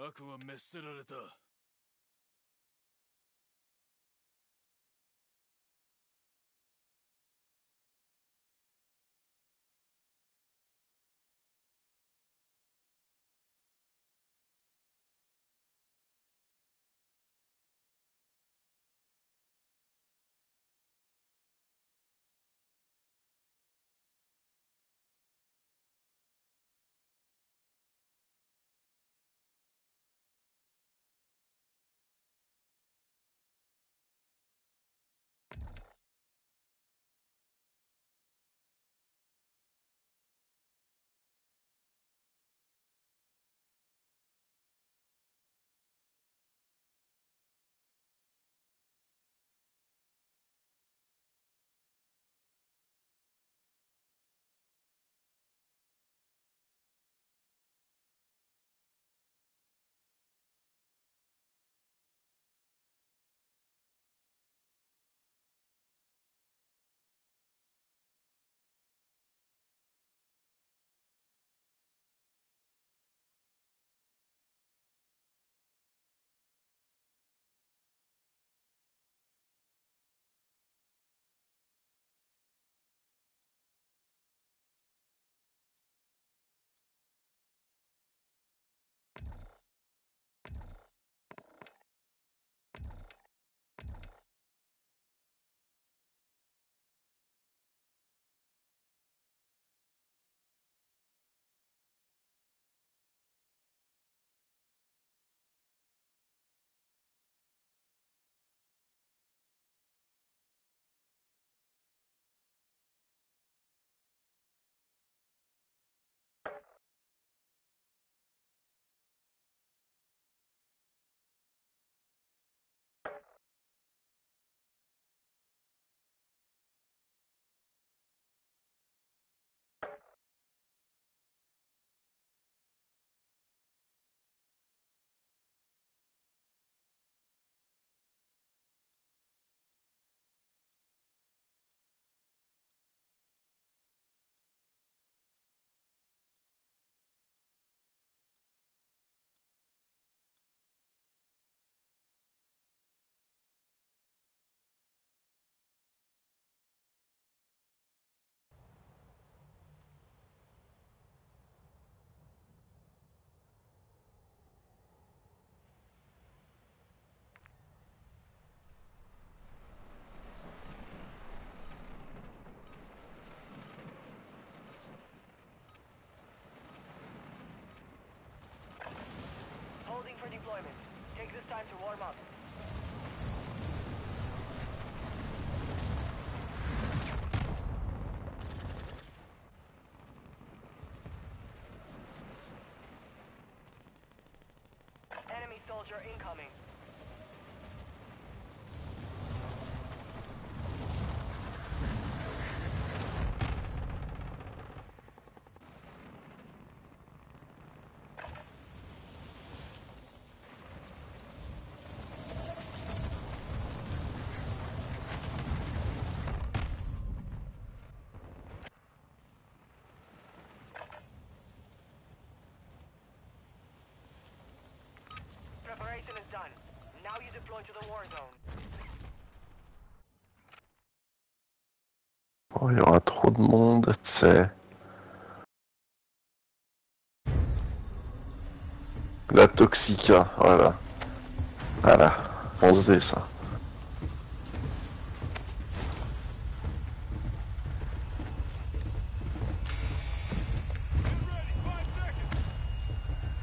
悪は滅せられた。Deployment. Take this time to warm up. Enemy soldier incoming. Oh, il y aura trop de monde, tu sais. La Toxica, voilà. Voilà, pensez ça.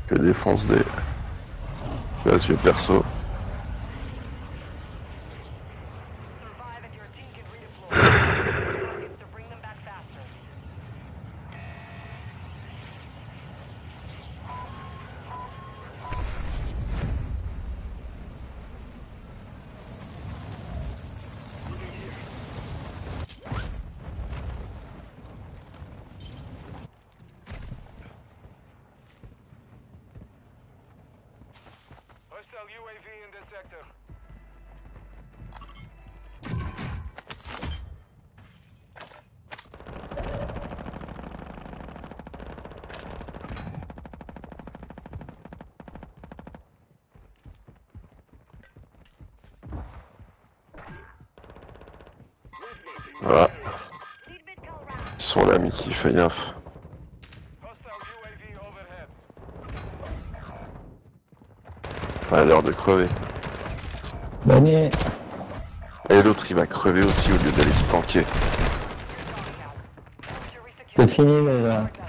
Que défense des à suivre perso. Là, Mickey, fais gaffe. Pas l'heure de crever. Et l'autre, il va crever aussi au lieu d'aller se planquer. C'est fini les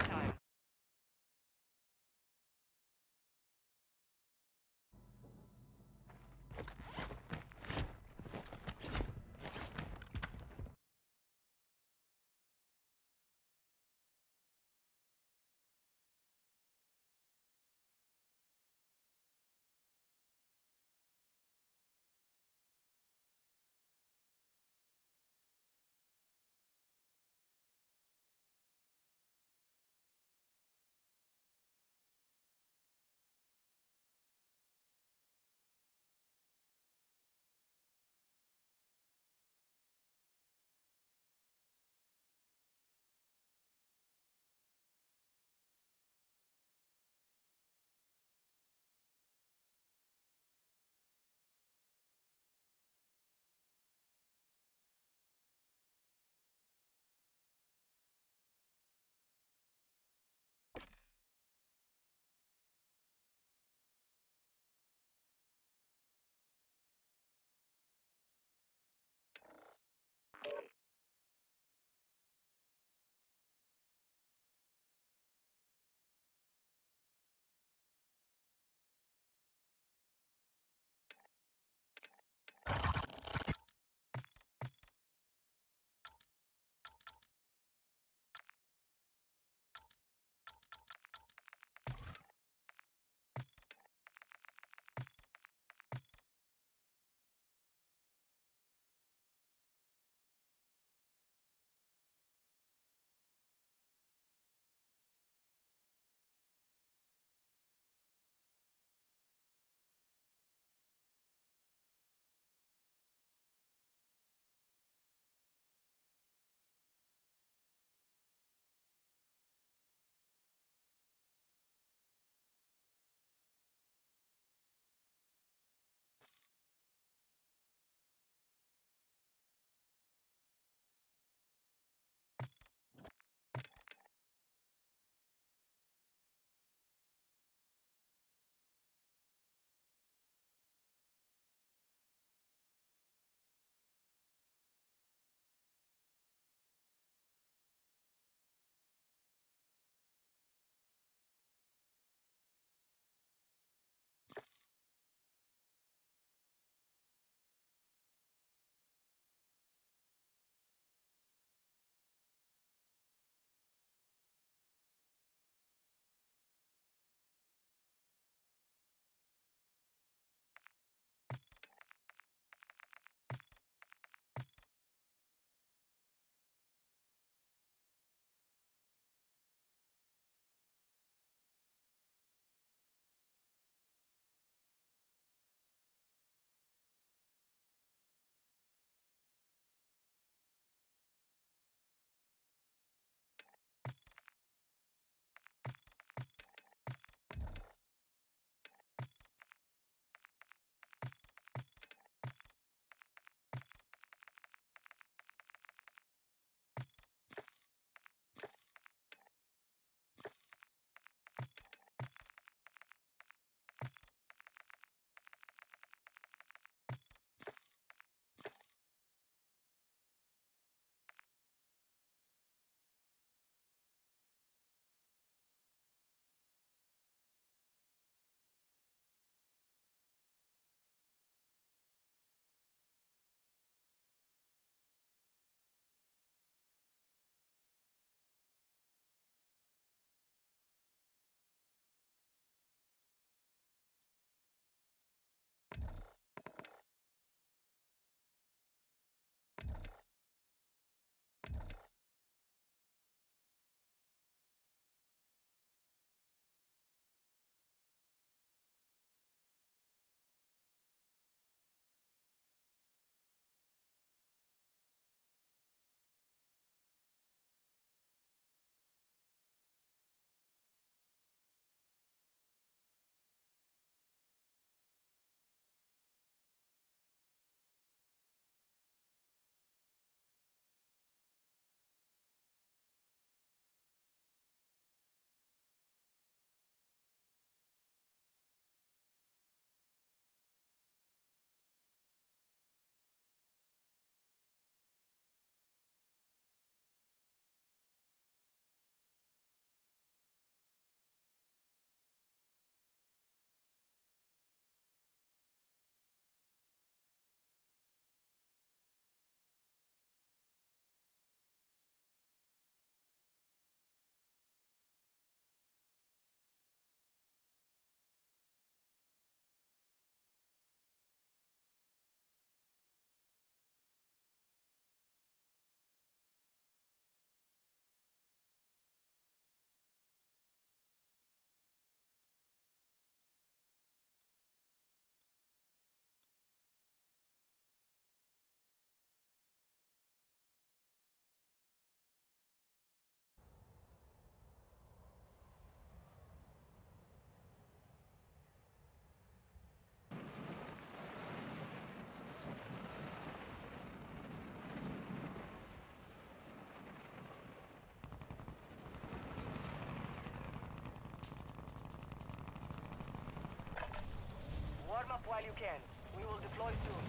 while you can. We will deploy soon.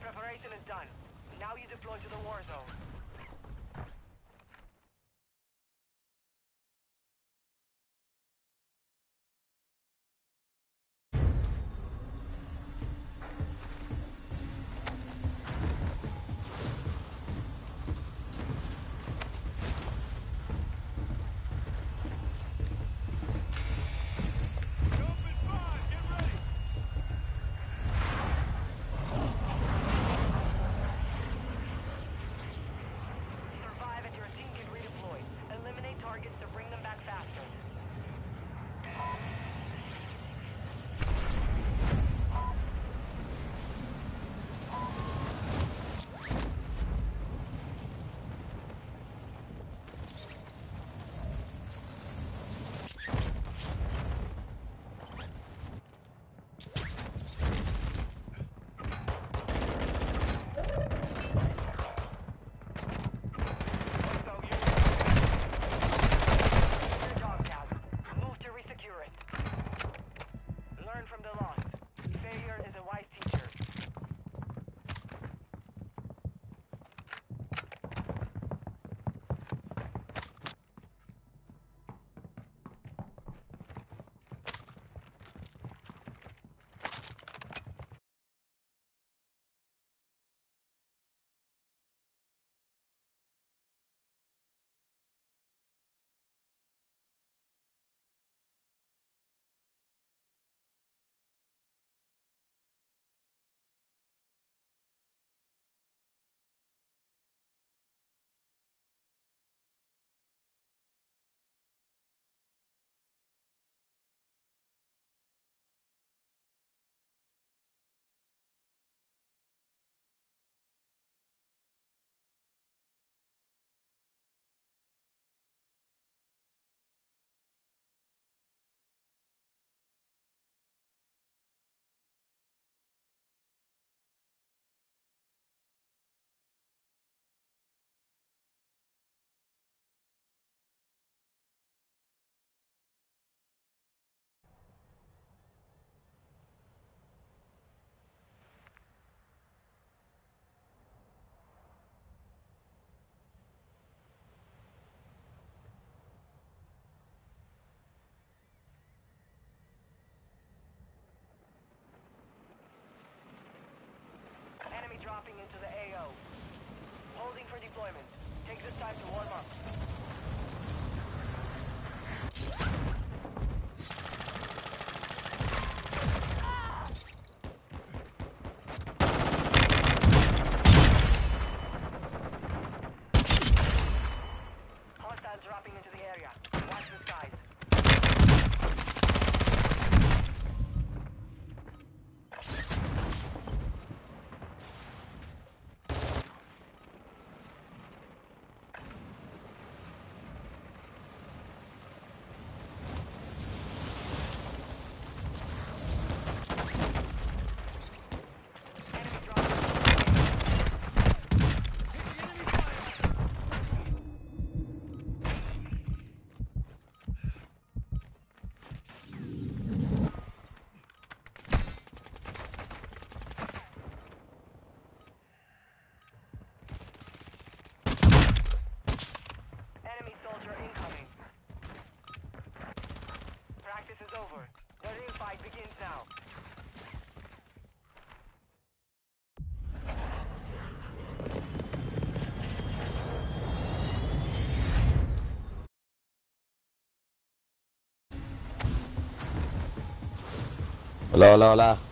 Preparation is done. Now you deploy to the war zone. deployment. Take this time to warm up. Hola, hola, hola.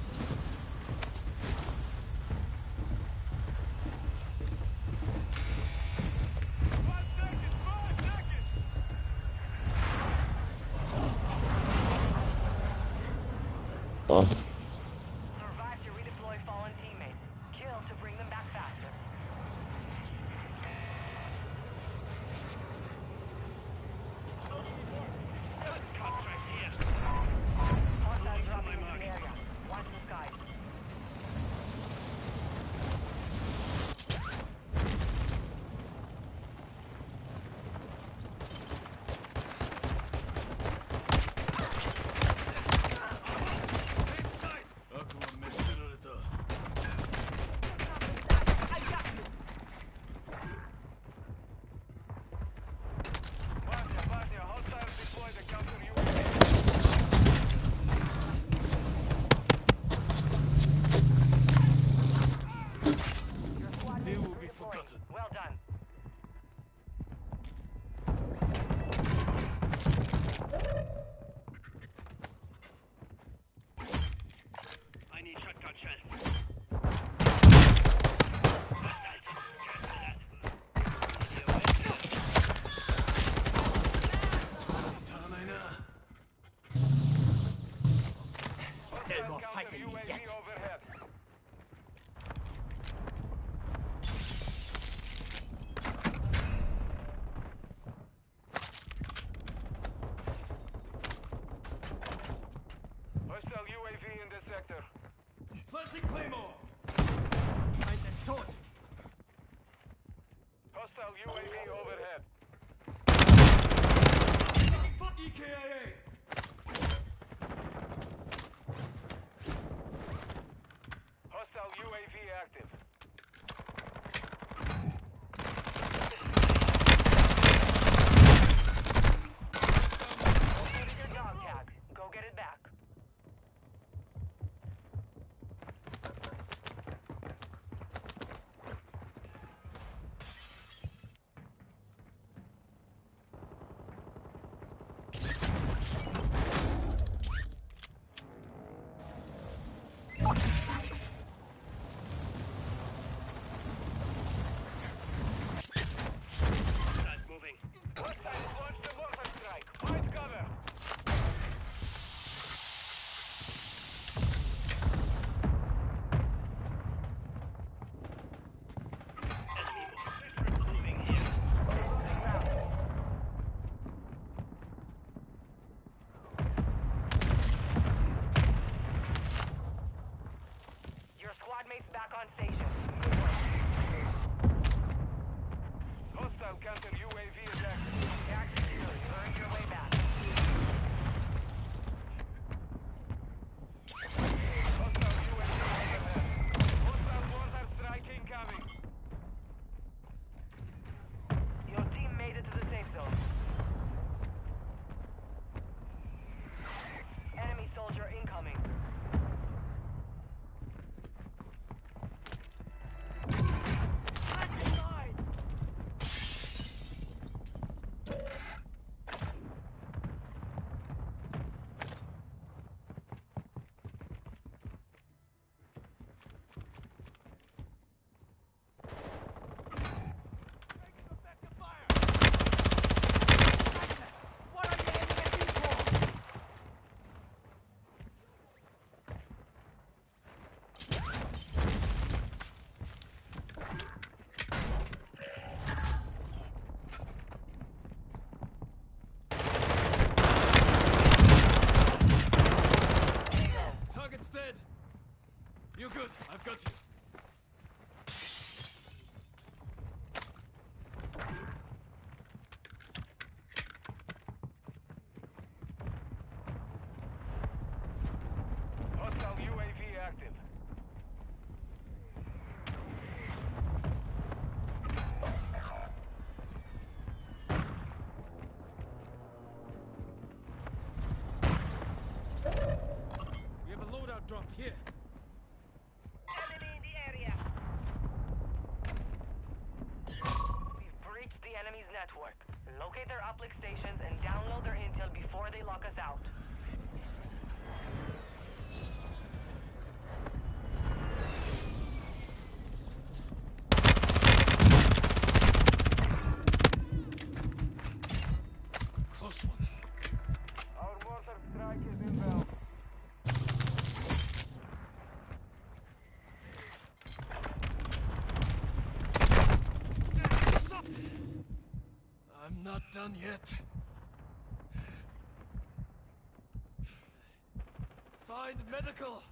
Medical!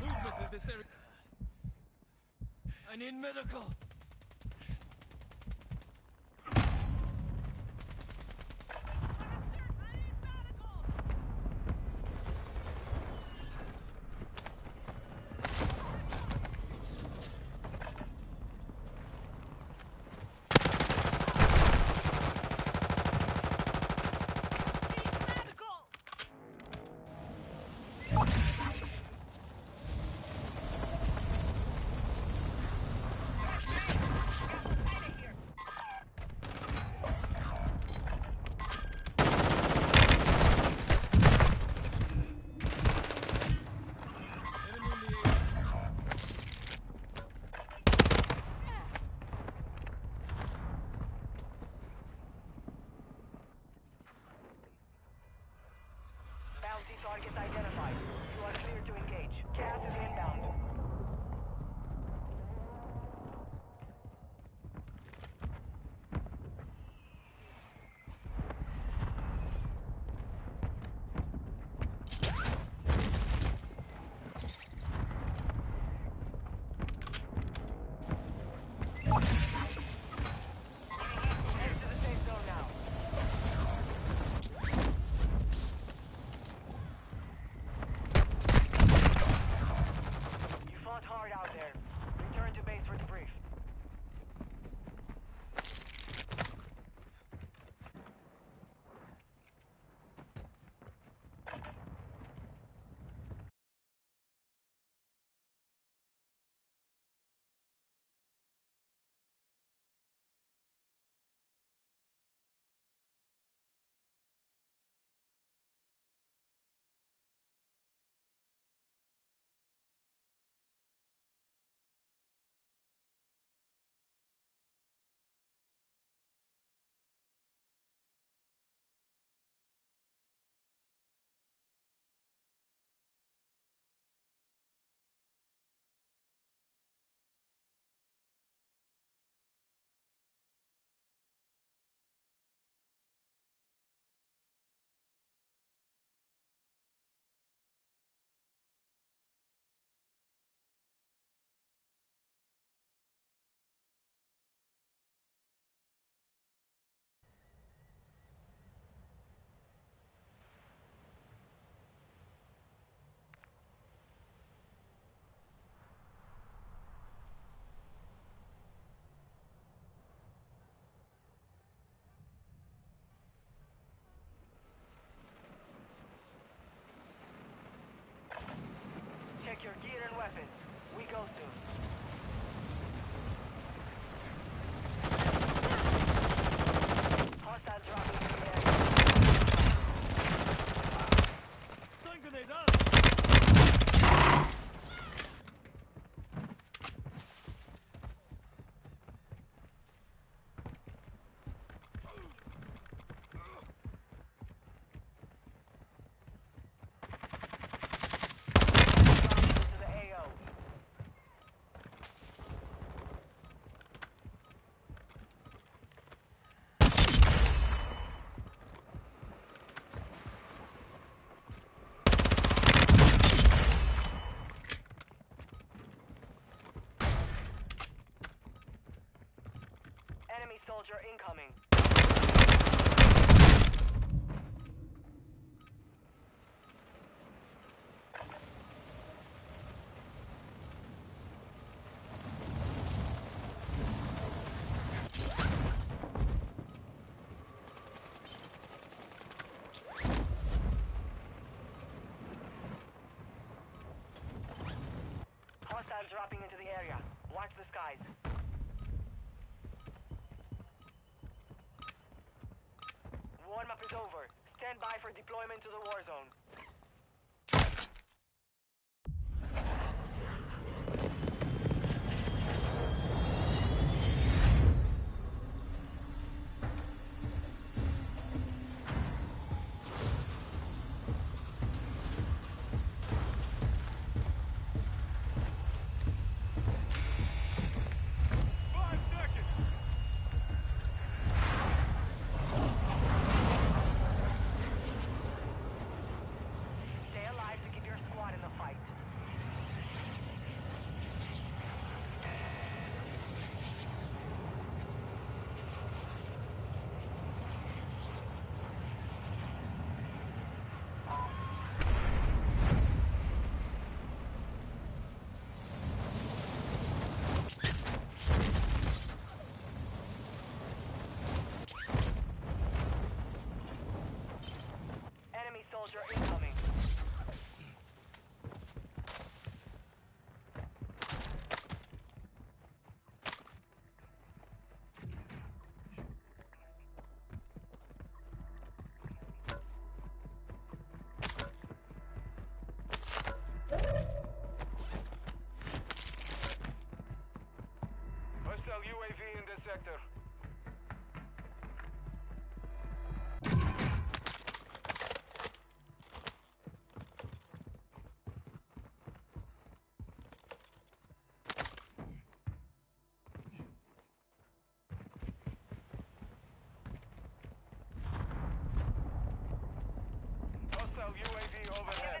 Movement in this area. I need medical! weapons. We go soon. Gars. Hostiles dropping into the area. Watch the skies. Warm-up is over. Stand by for deployment to the war zone. Hostile UAV in the sector. UAV overhead.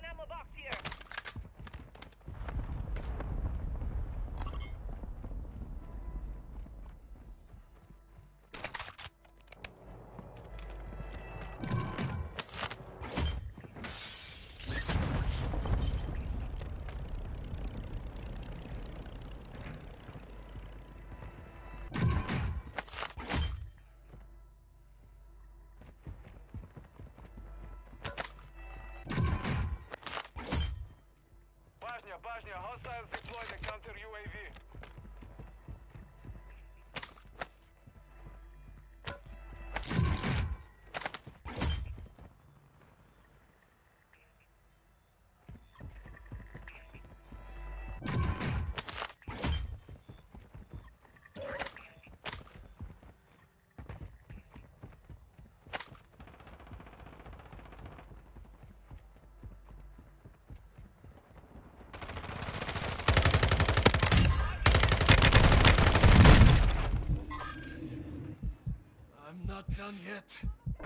Hostiles deployed a counter UAV.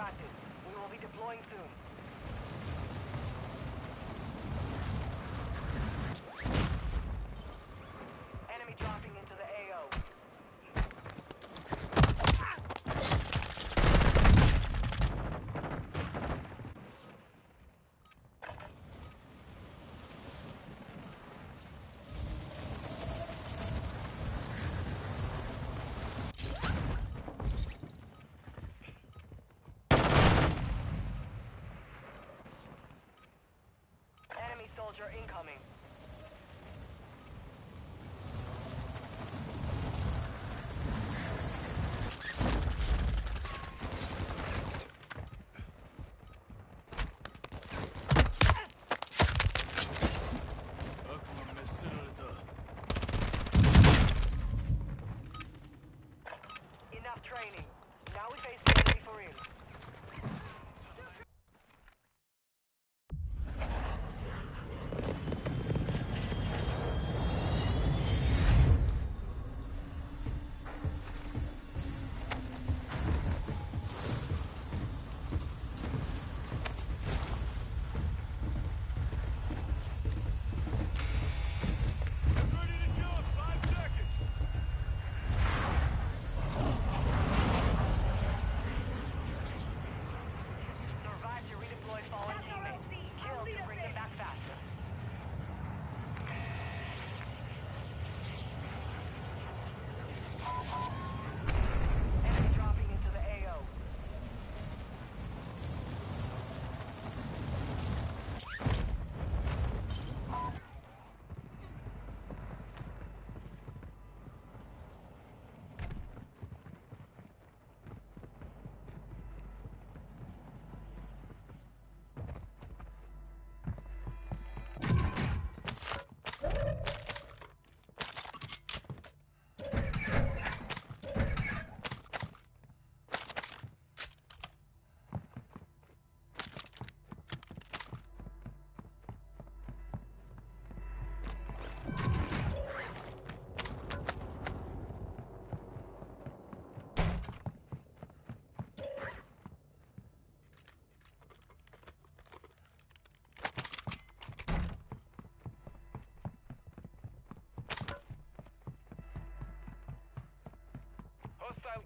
distracted. We will be deploying soon.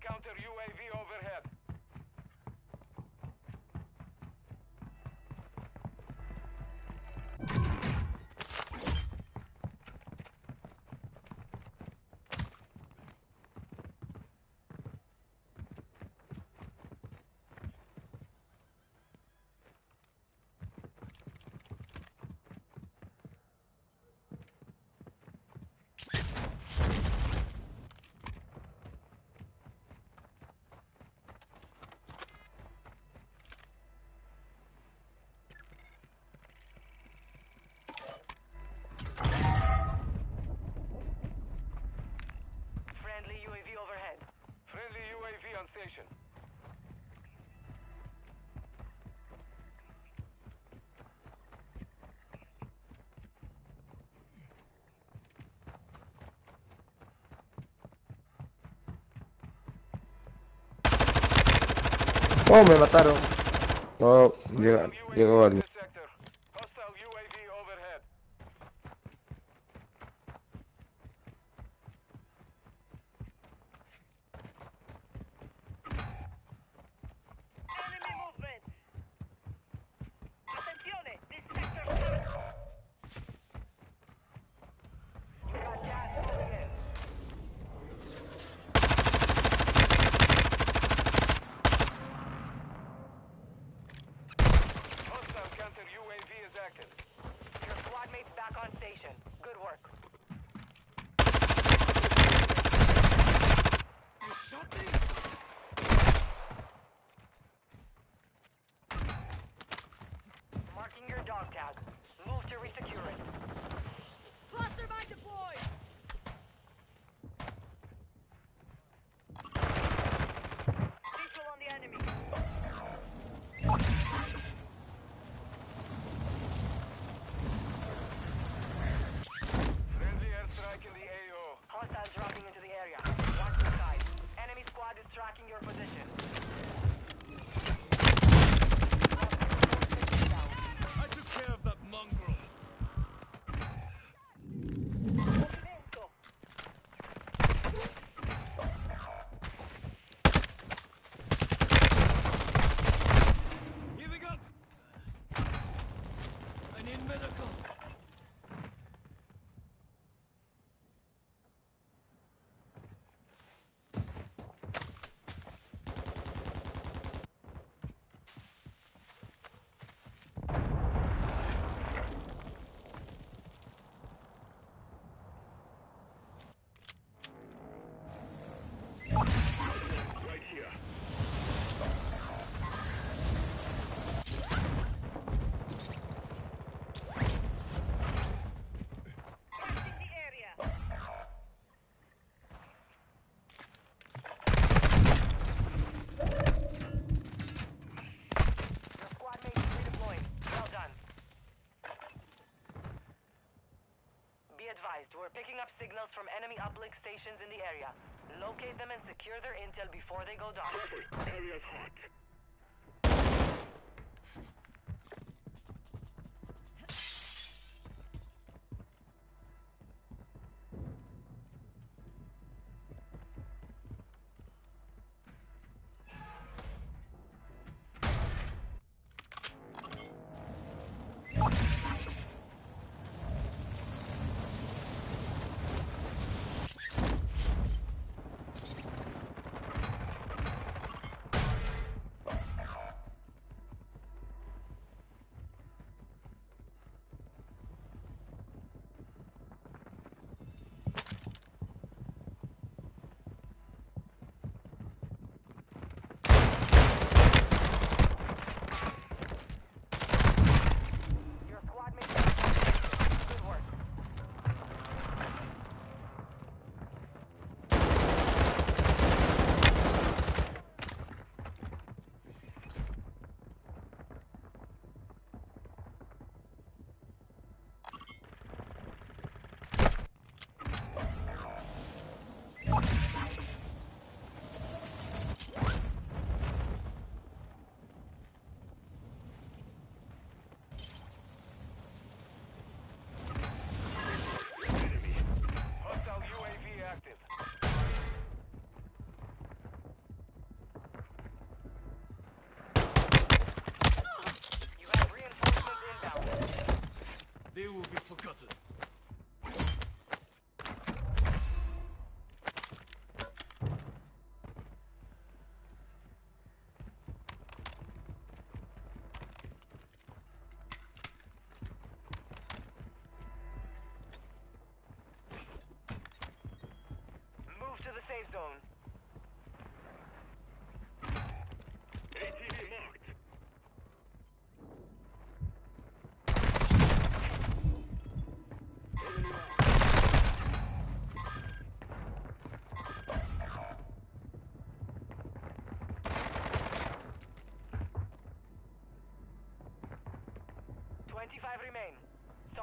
counter UAV Oh, me mataron. No, llega, llegó alguien. Intel before they go dark.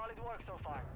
Solid work so far.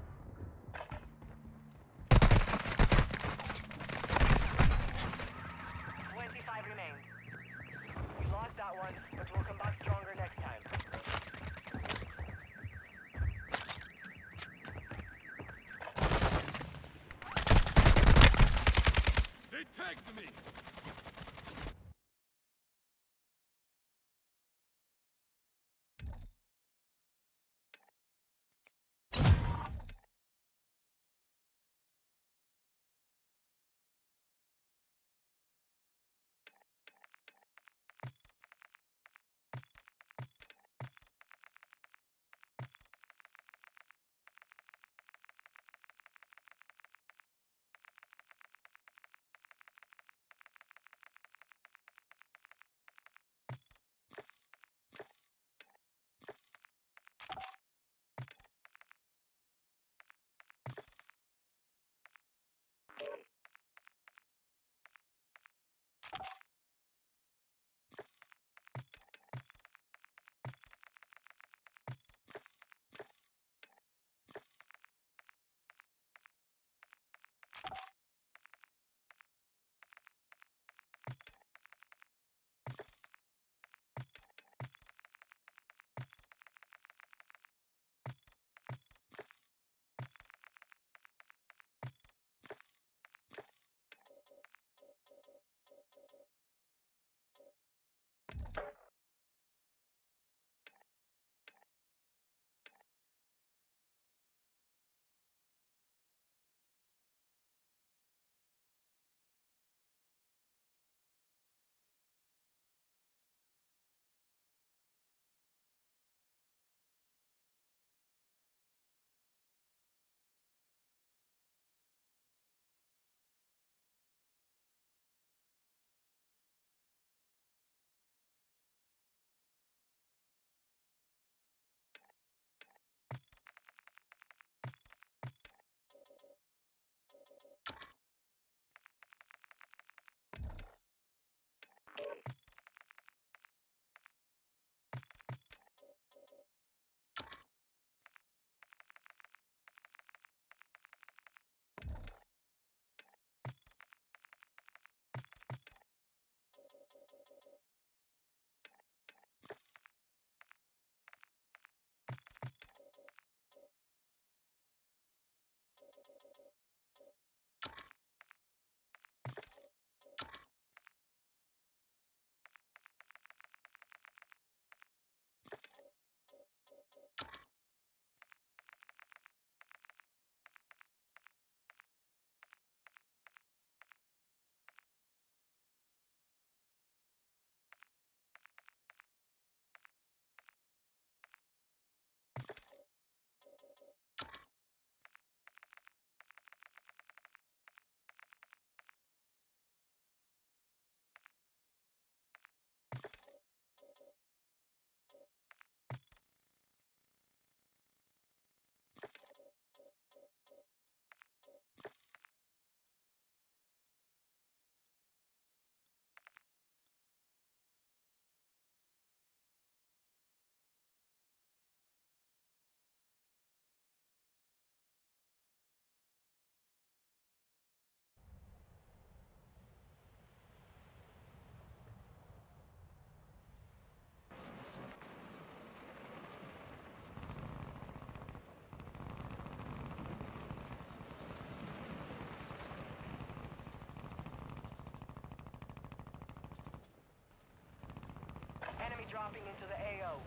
Enemy dropping into the AO.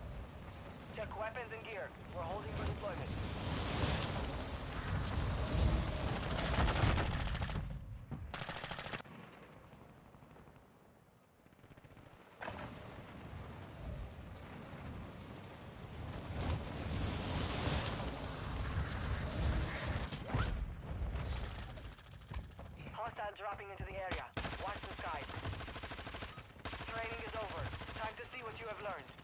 Check weapons and gear. We're holding for deployment. learned.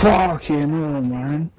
Fucking hell, man.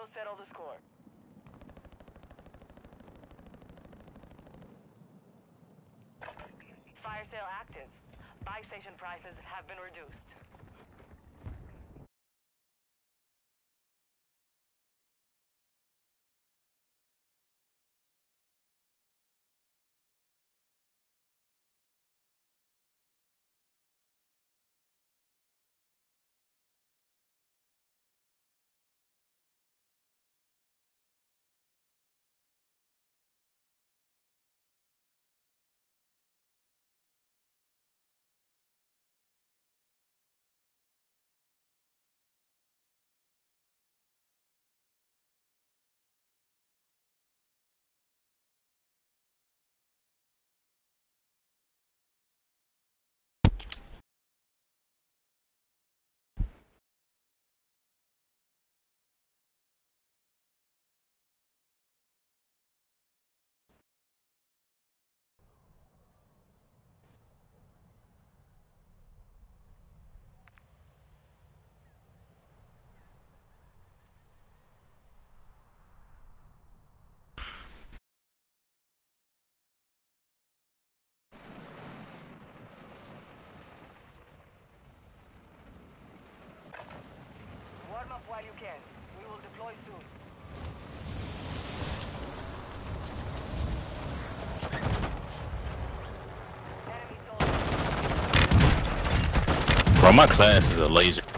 will settle the score. Fire sale active. Buy station prices have been reduced. Bro, my class is a laser.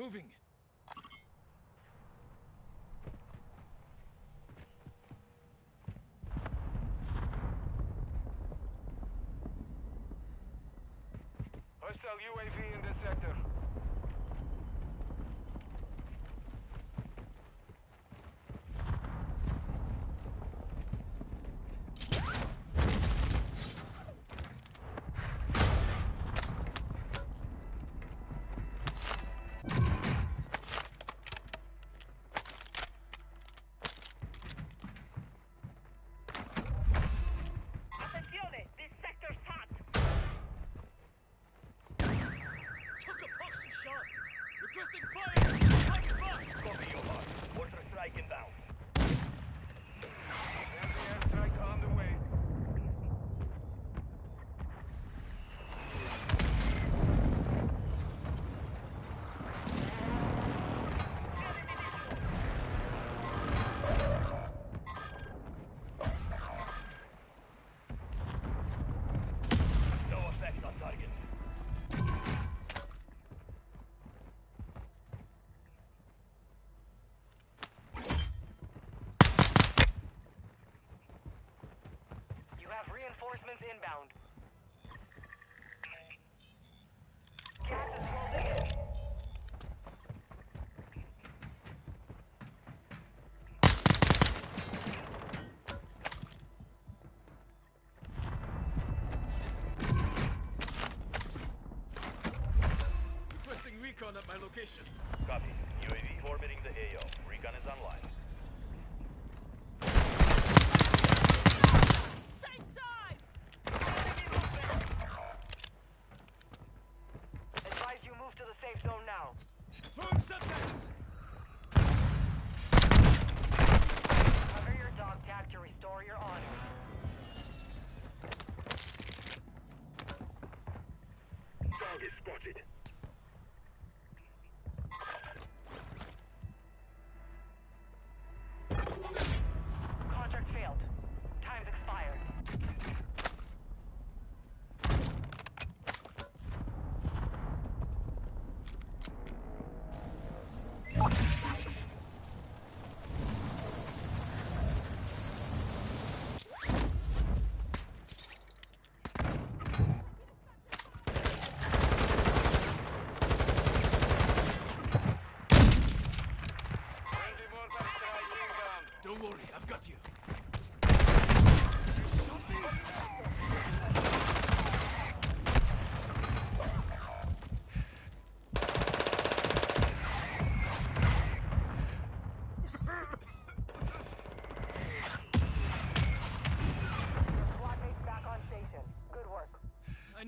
Moving! Reinforcements inbound. Requesting recon at my location. Copy. UAV orbiting the AO. Recon is online.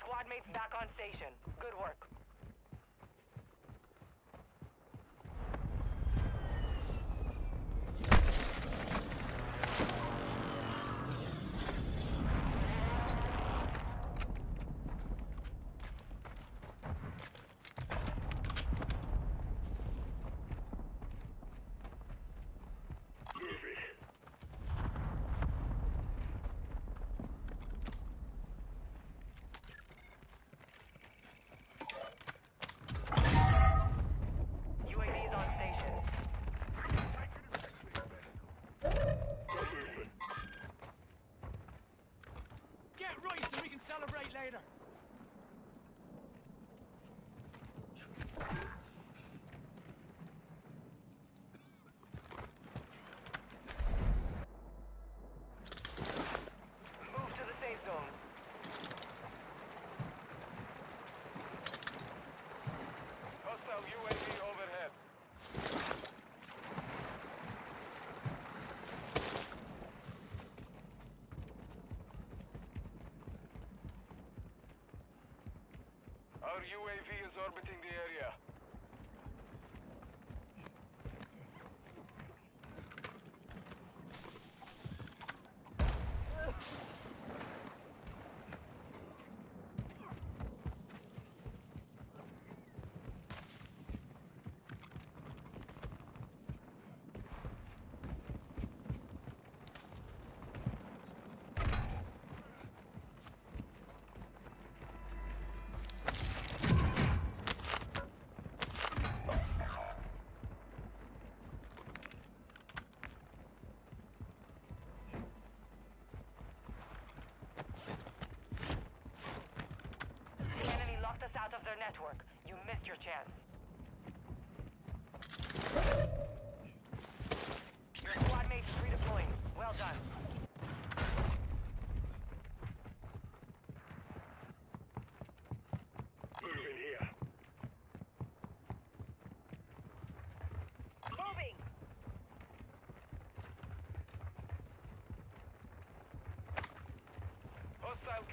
squad mates back on station. Good work. celebrate later. UAV is orbiting the area.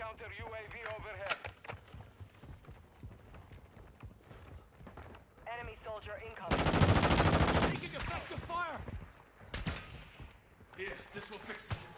counter UAV overhead. Enemy soldier incoming. Taking effective fire! Here, this will fix it.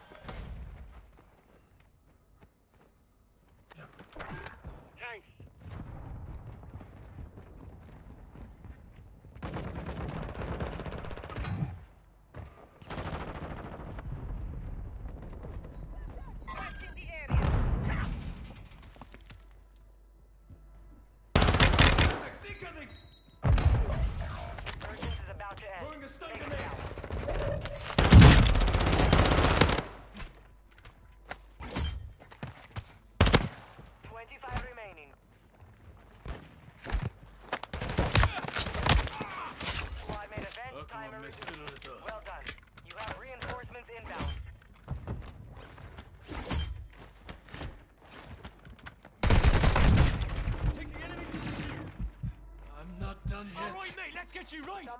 Get you right!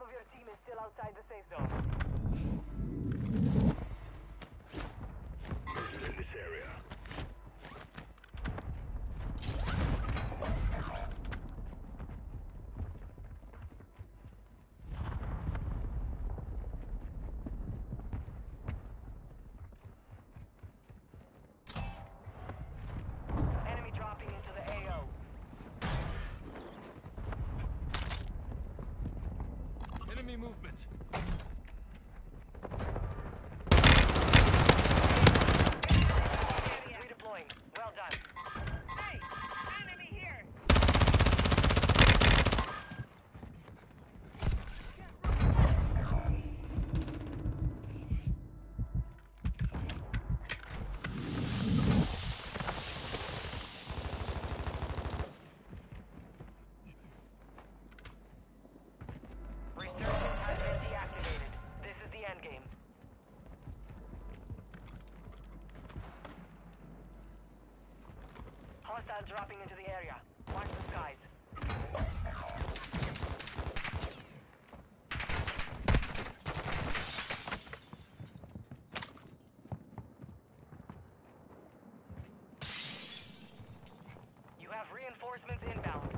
Hostile dropping into the area. Watch the skies. You have reinforcements inbound.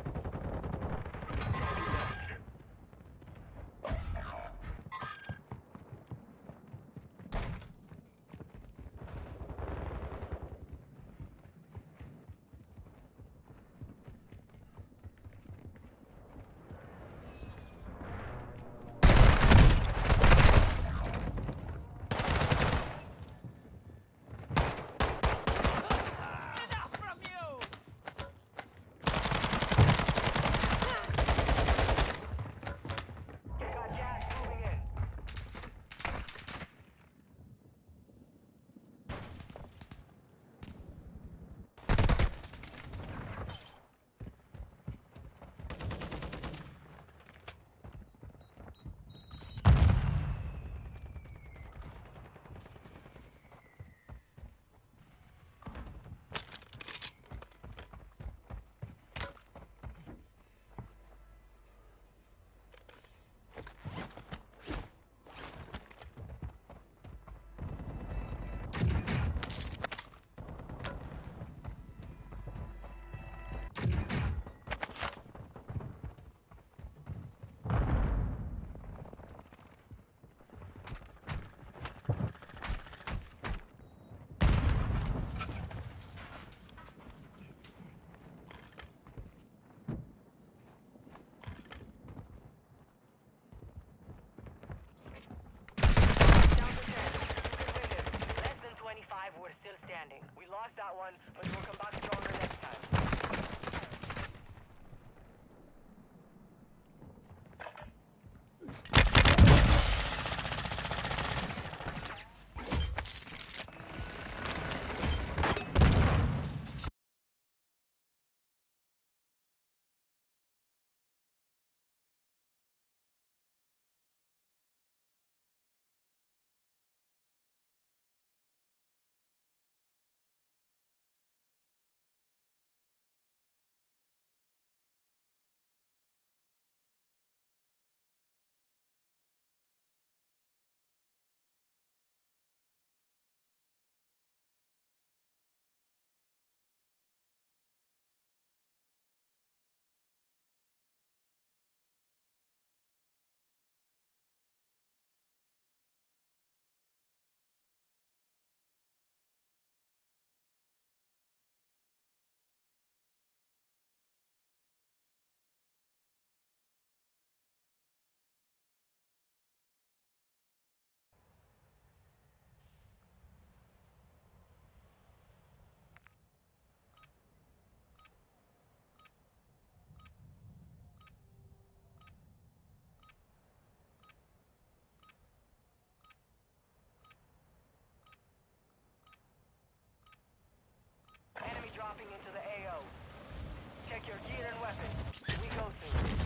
Check your gear and weapons. We go through.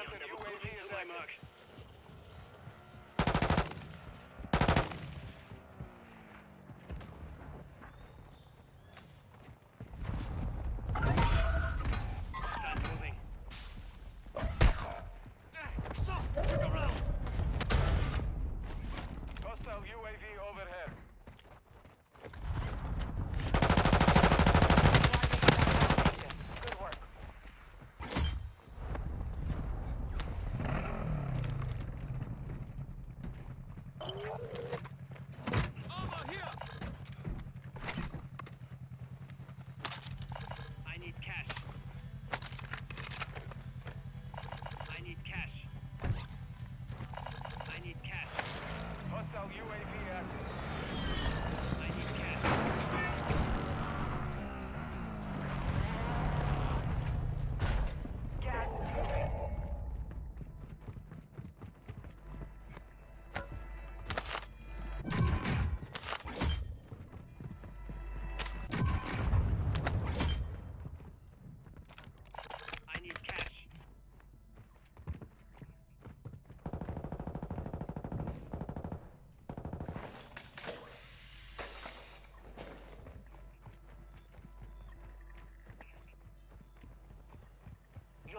Captain UAV is active.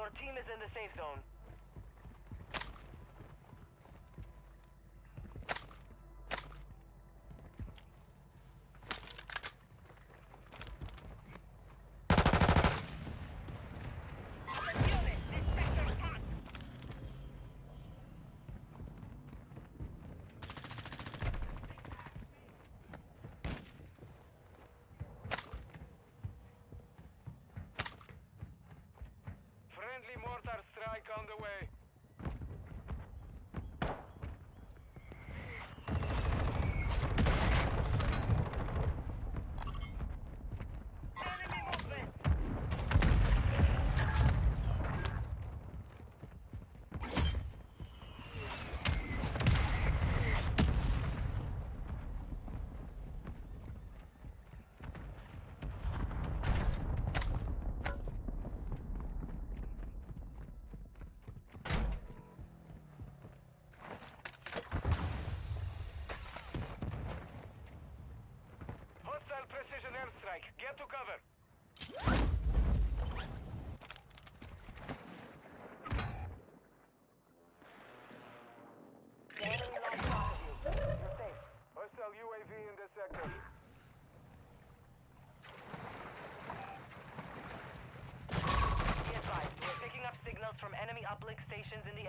Your team is in the safe zone.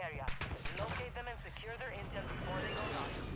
area. Locate them and secure their intel before they go down.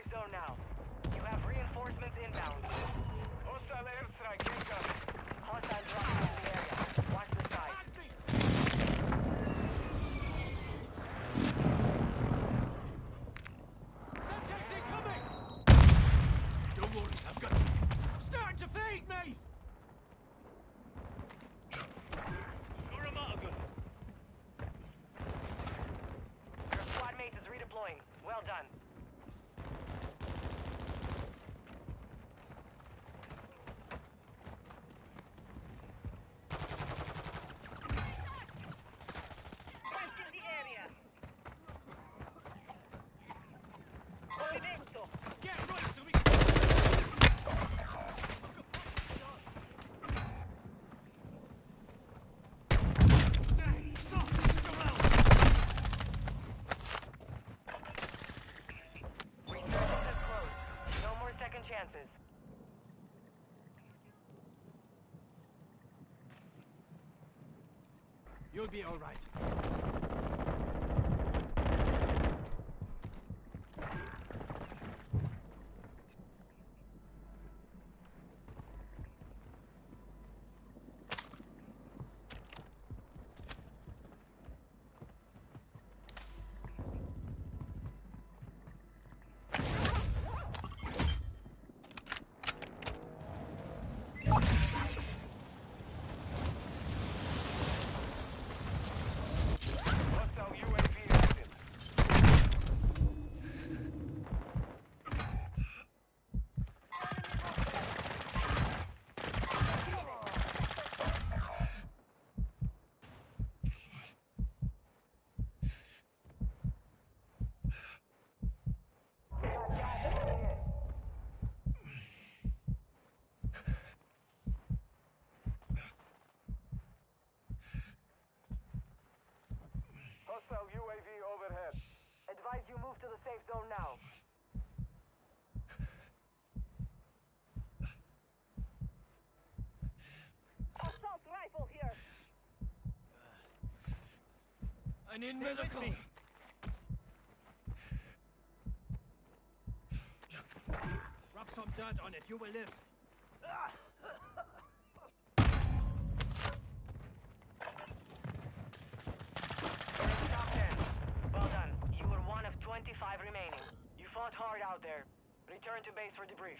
Safe zone now. You have reinforcements inbound. Hostile airstrike incoming. Hostile dropping in the area. Watch the side. Tag me! Semtex incoming! Don't worry, I've got you. Starting to fade, mate! Skuramaga. Your squad mate is redeploying. Well done. Get right so we can... Return is closed. No more second chances. You'll be alright. Hostile UAV active. Hostile UAV overhead. Advise you move to the safe zone now. Assault rifle here. I need medical. Rub some dirt on it, you will live. Top 10. Well done. You were one of 25 remaining. You fought hard out there. Return to base for debrief.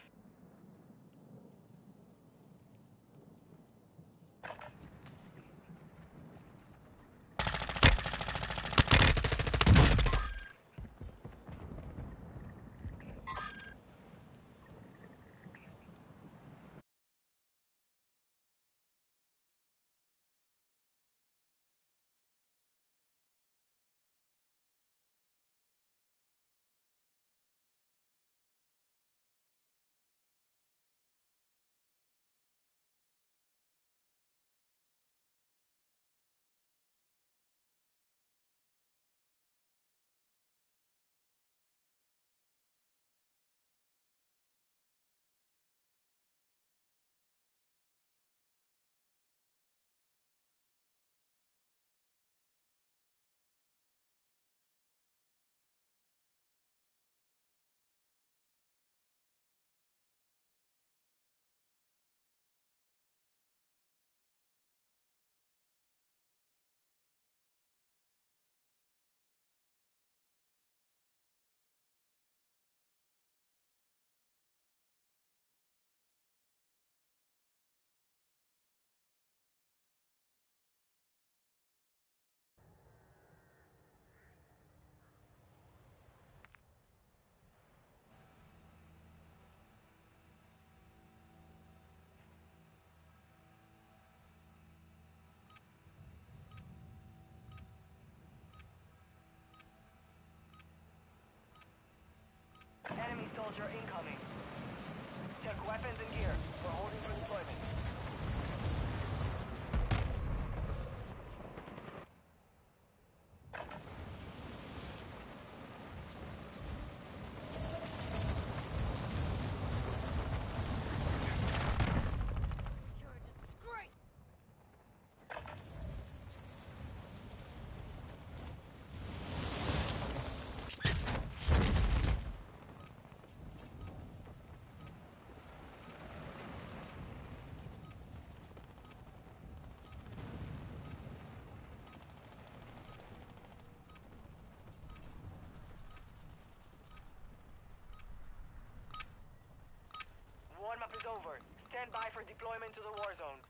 Enemy soldier incoming. Check weapons and gear. warm-up is over. Stand by for deployment to the war zone.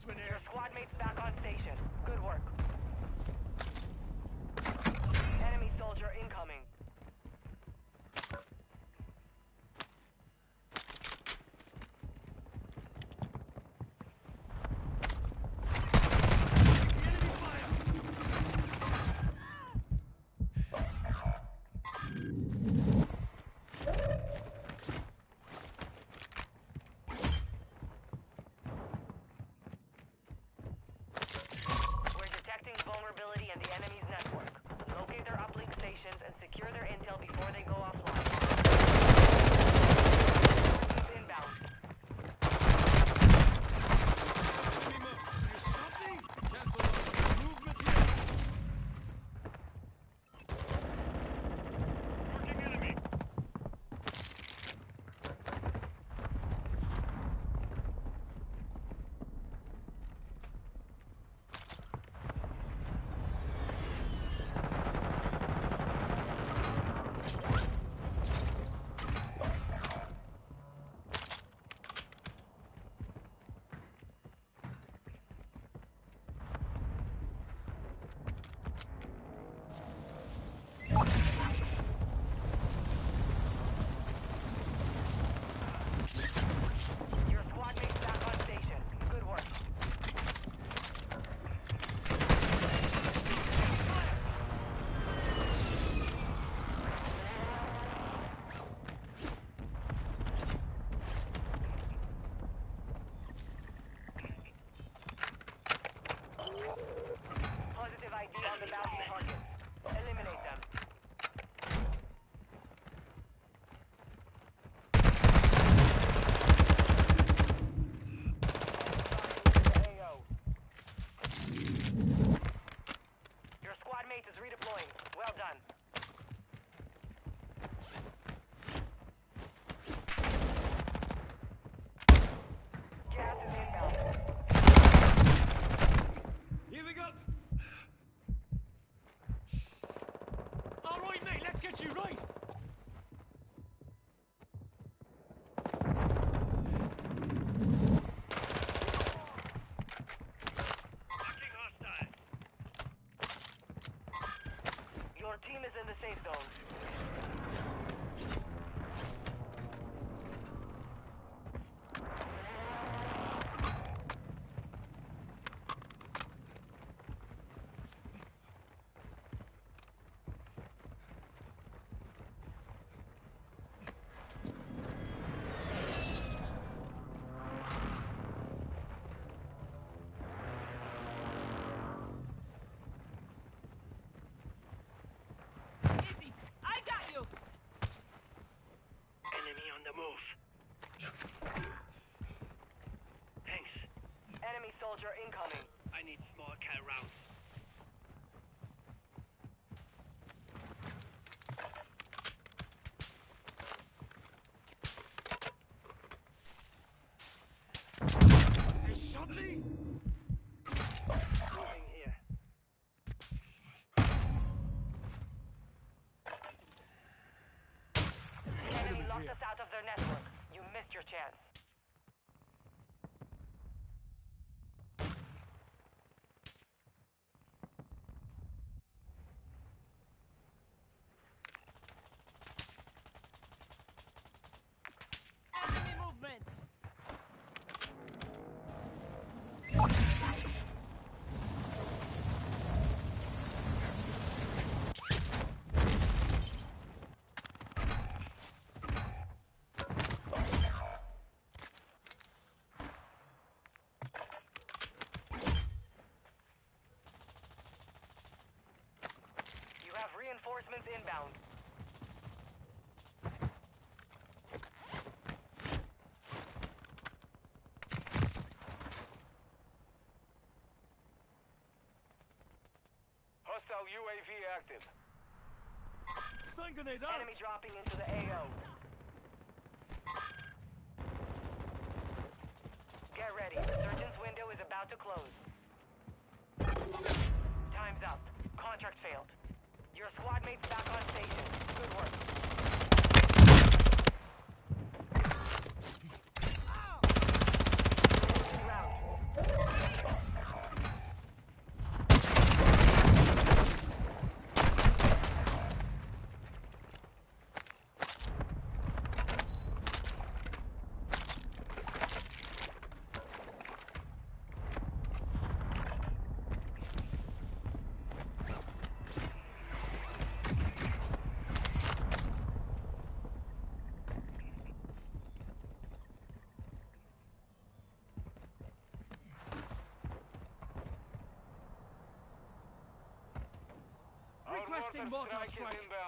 defenseman here. You right. Soldier incoming. I need small cat rounds. They shot me! Moving here. The enemy locked us out of their network. You missed your chance. Enemy movement. You have reinforcements inbound. Hostile UAV active. Stun grenade out. Enemy dropping into the AO. Get ready. The surgeon's window is about to close. Time's up. Contract failed. Your squad mates back on station. Good work. Round. Requesting mortar strike.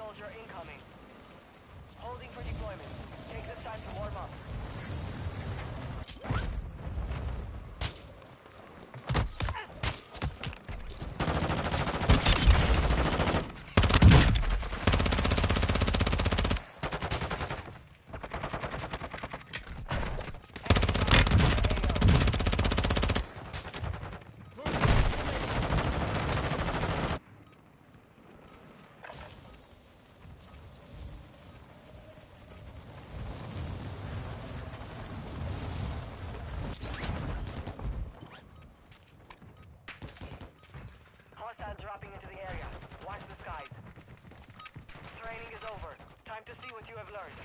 soldier incoming. Holding for deployment. Take this time to warm up. alert.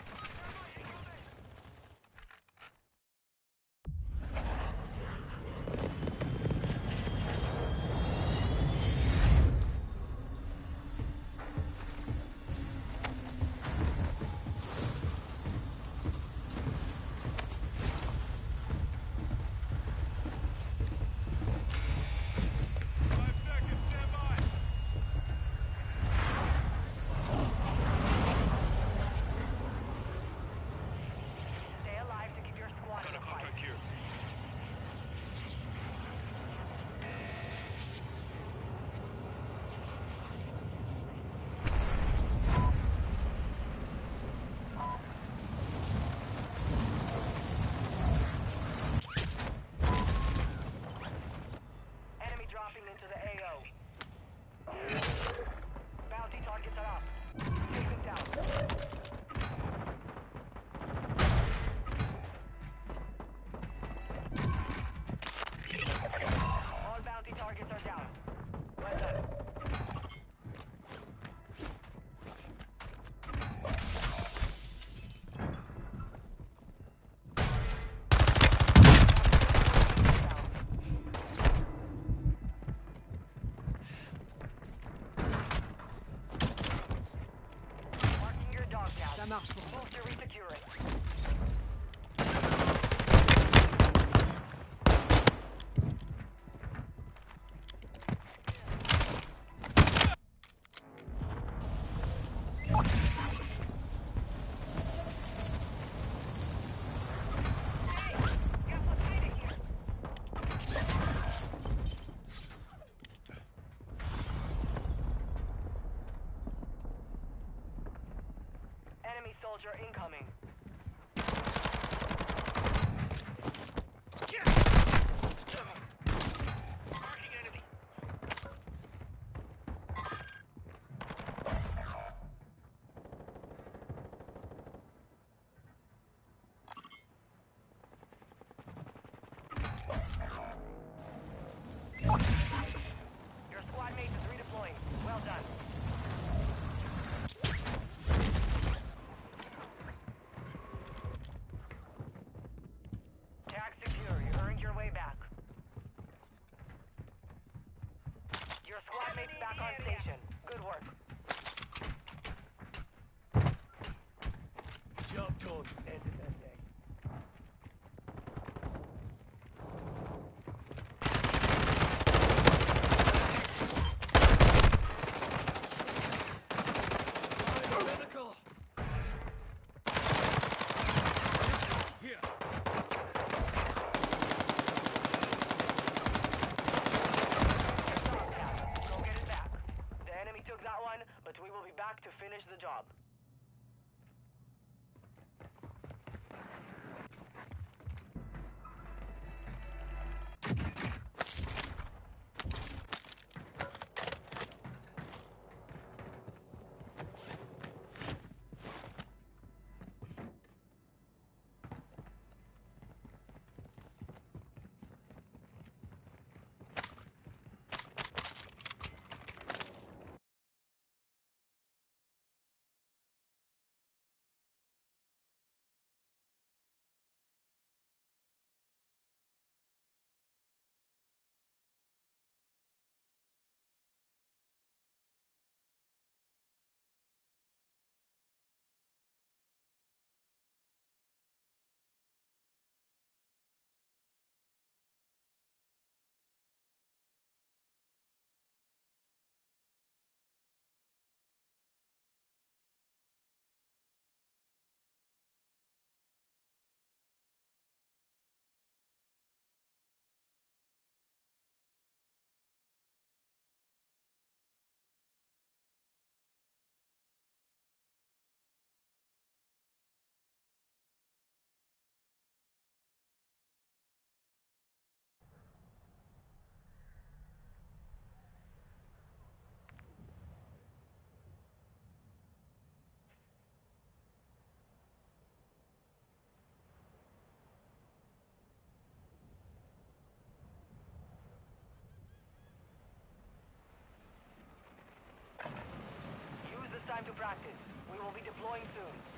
practice. We will be deploying soon.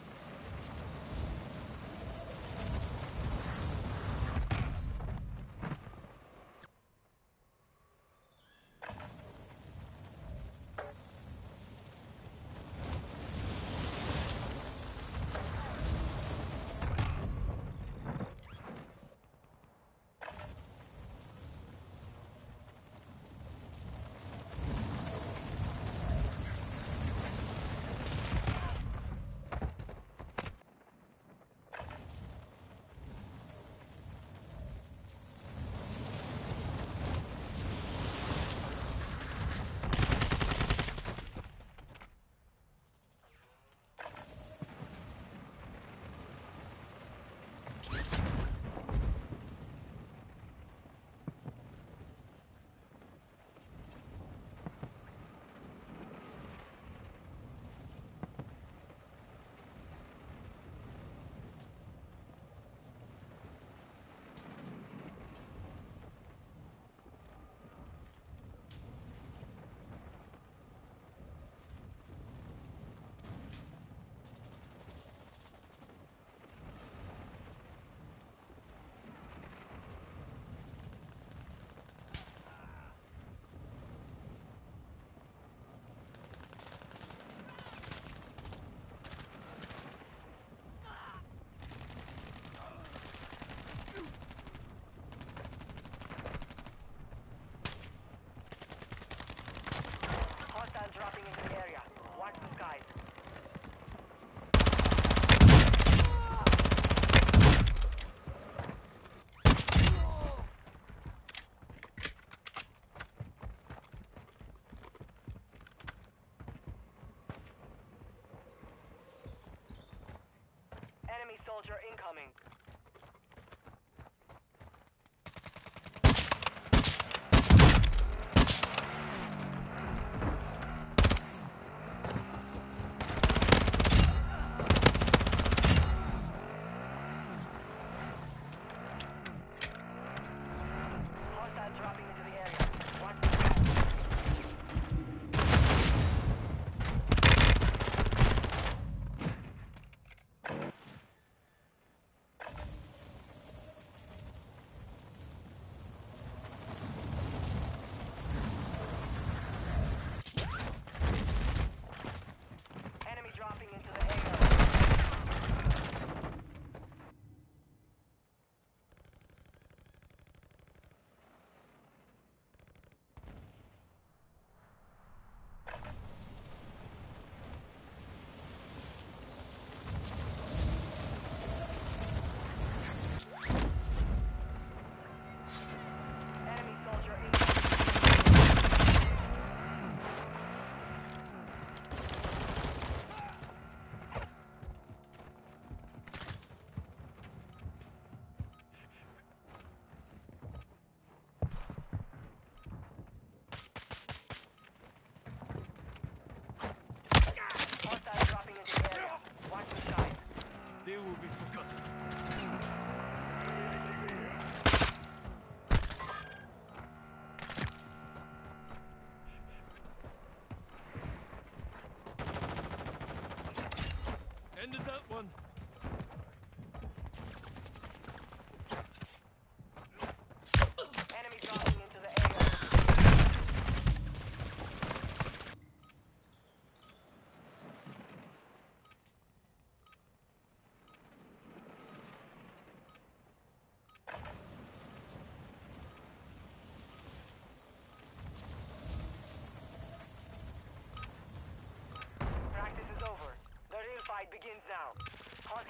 soldier in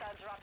Uh, Guns are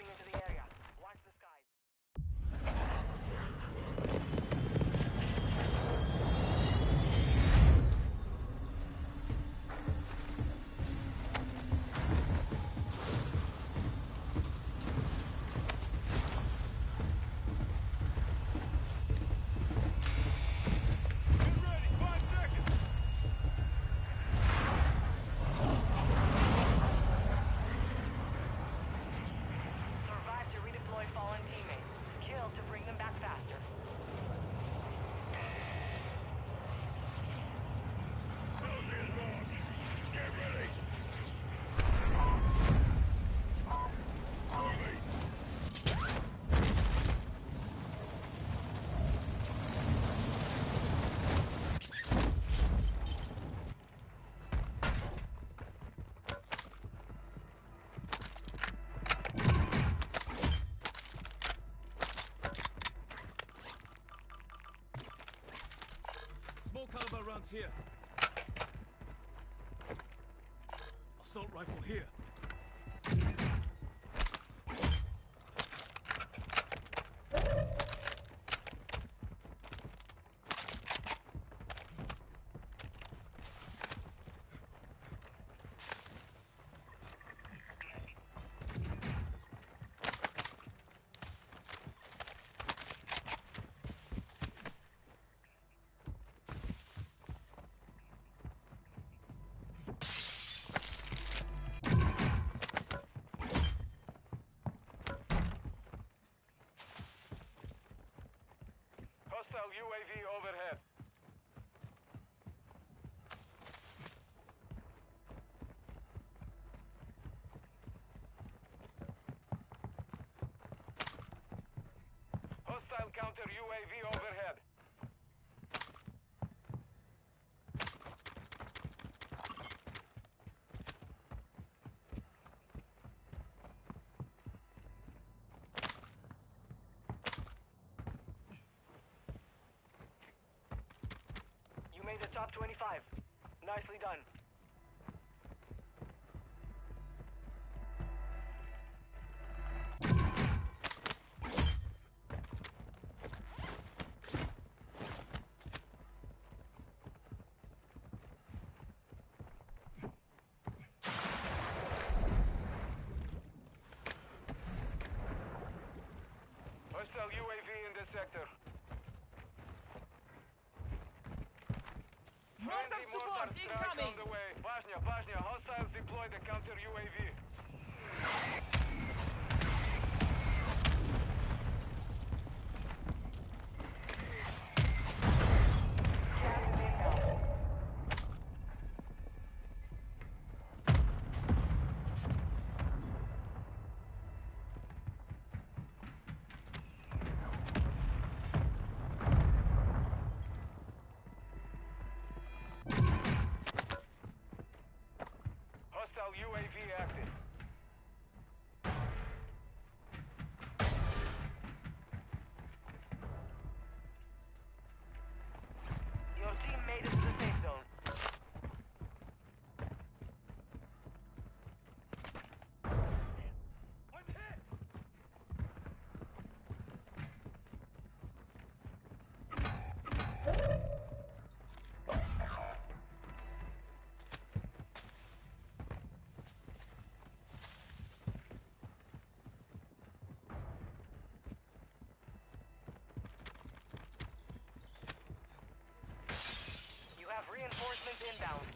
Shotguns here. Assault rifle here. The at top 25. Nicely done. coming. Reinforcements inbound.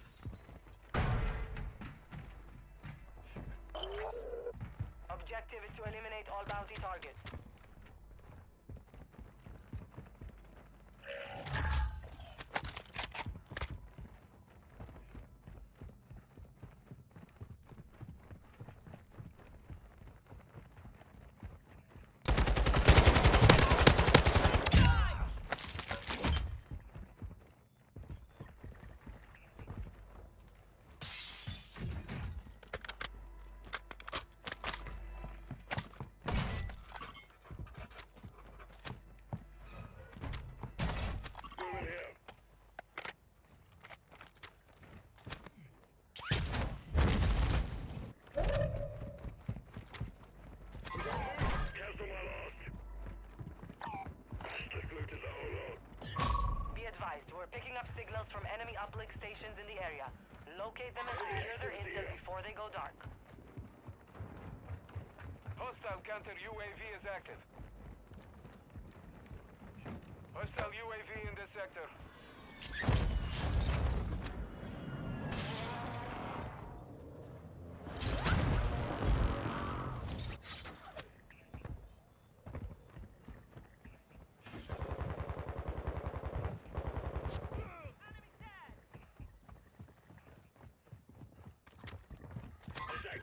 Objective is to eliminate all bounty targets.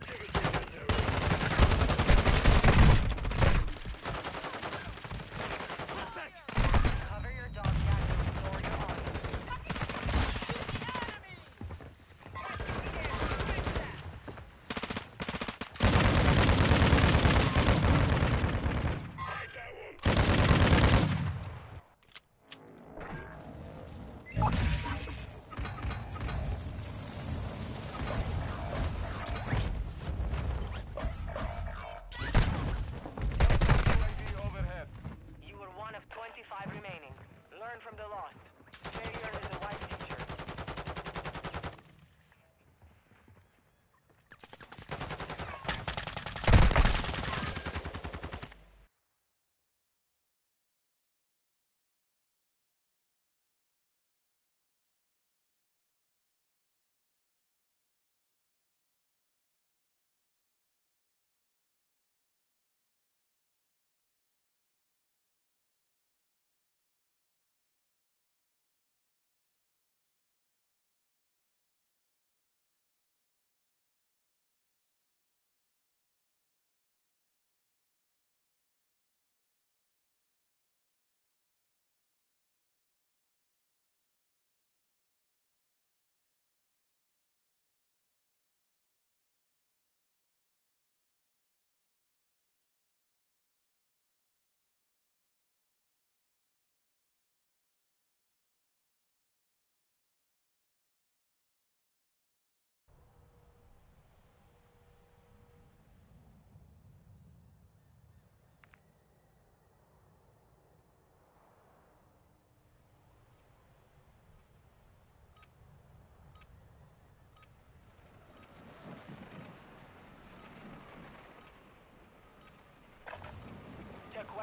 Activity.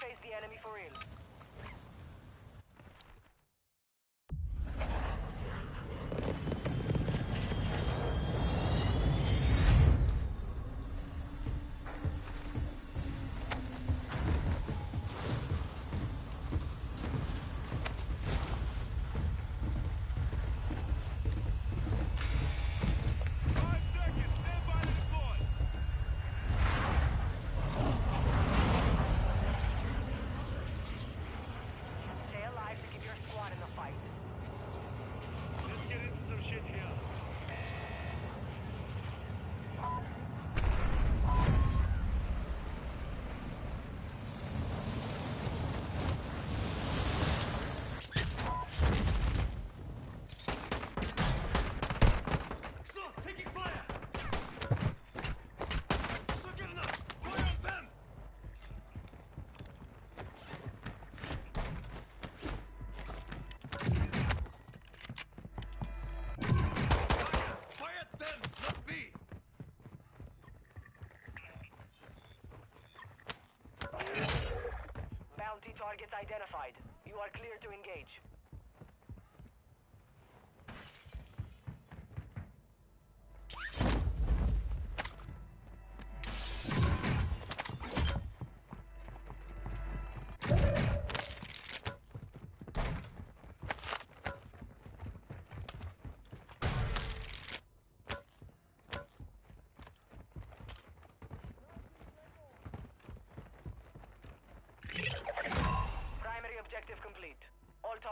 face the enemy for real.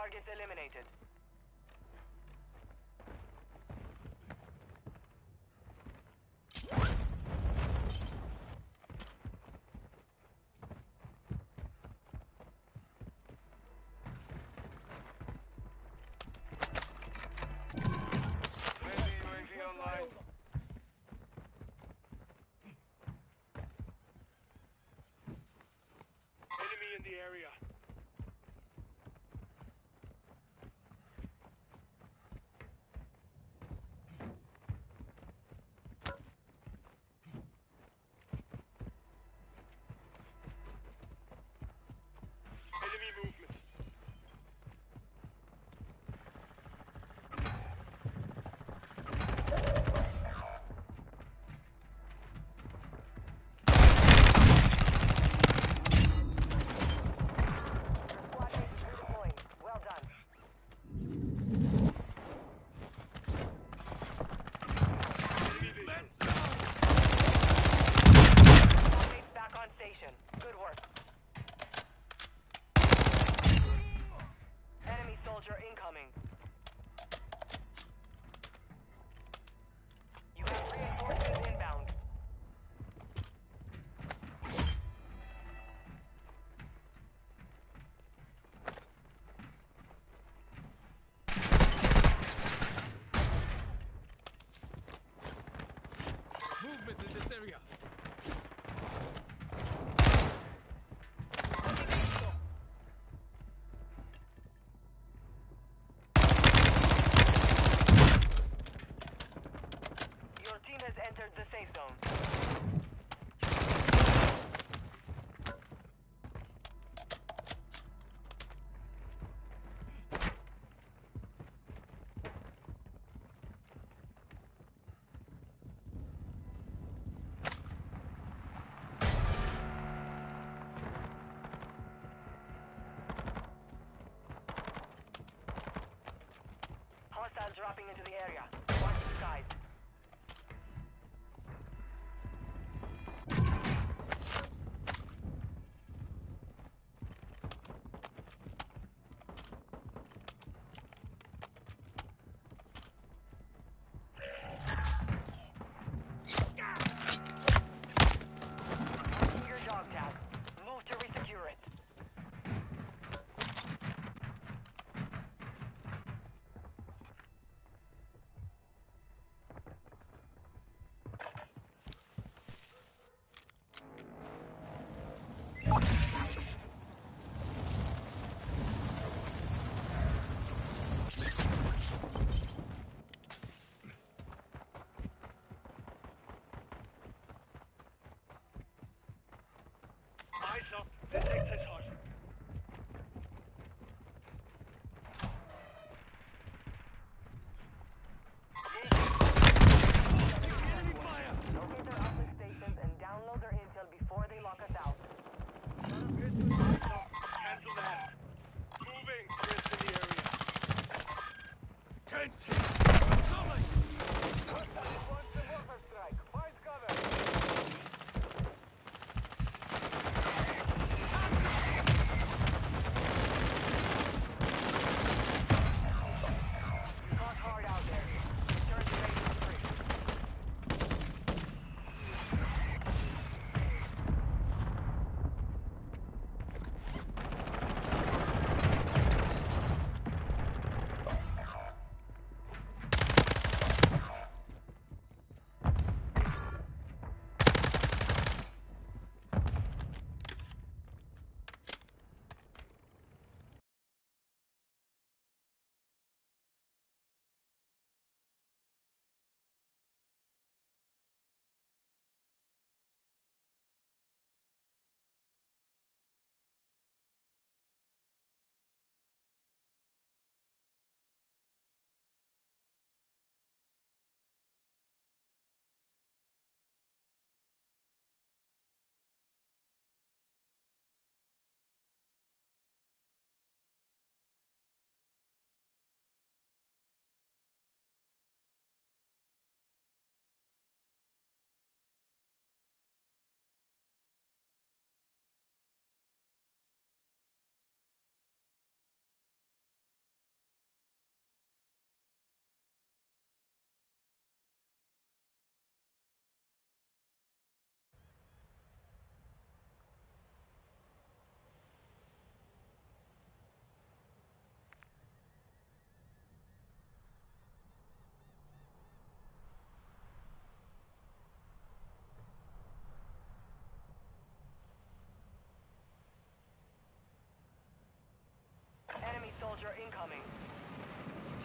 Targets eliminated. in the area. enemy move. Advisor, this exit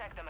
Protect them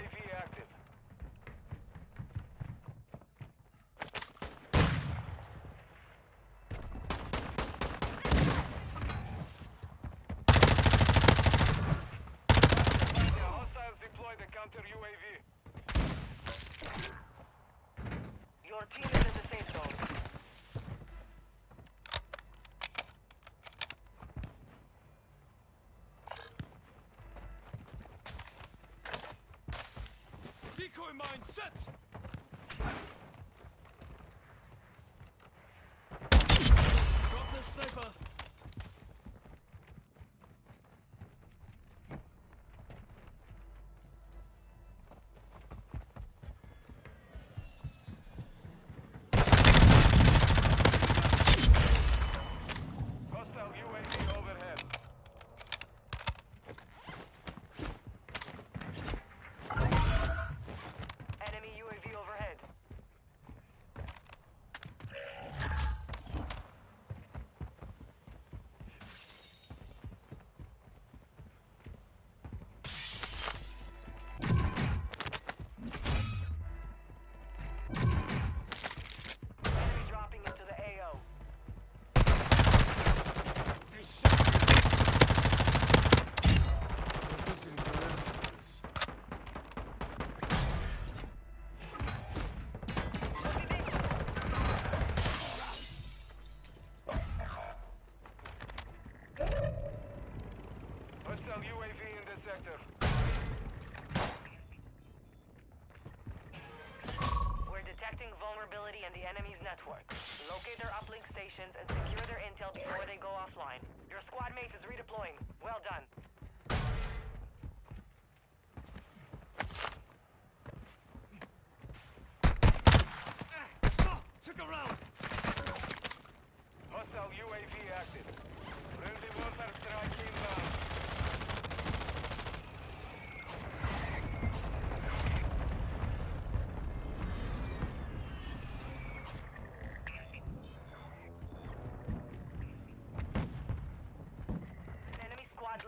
Neue Mindset!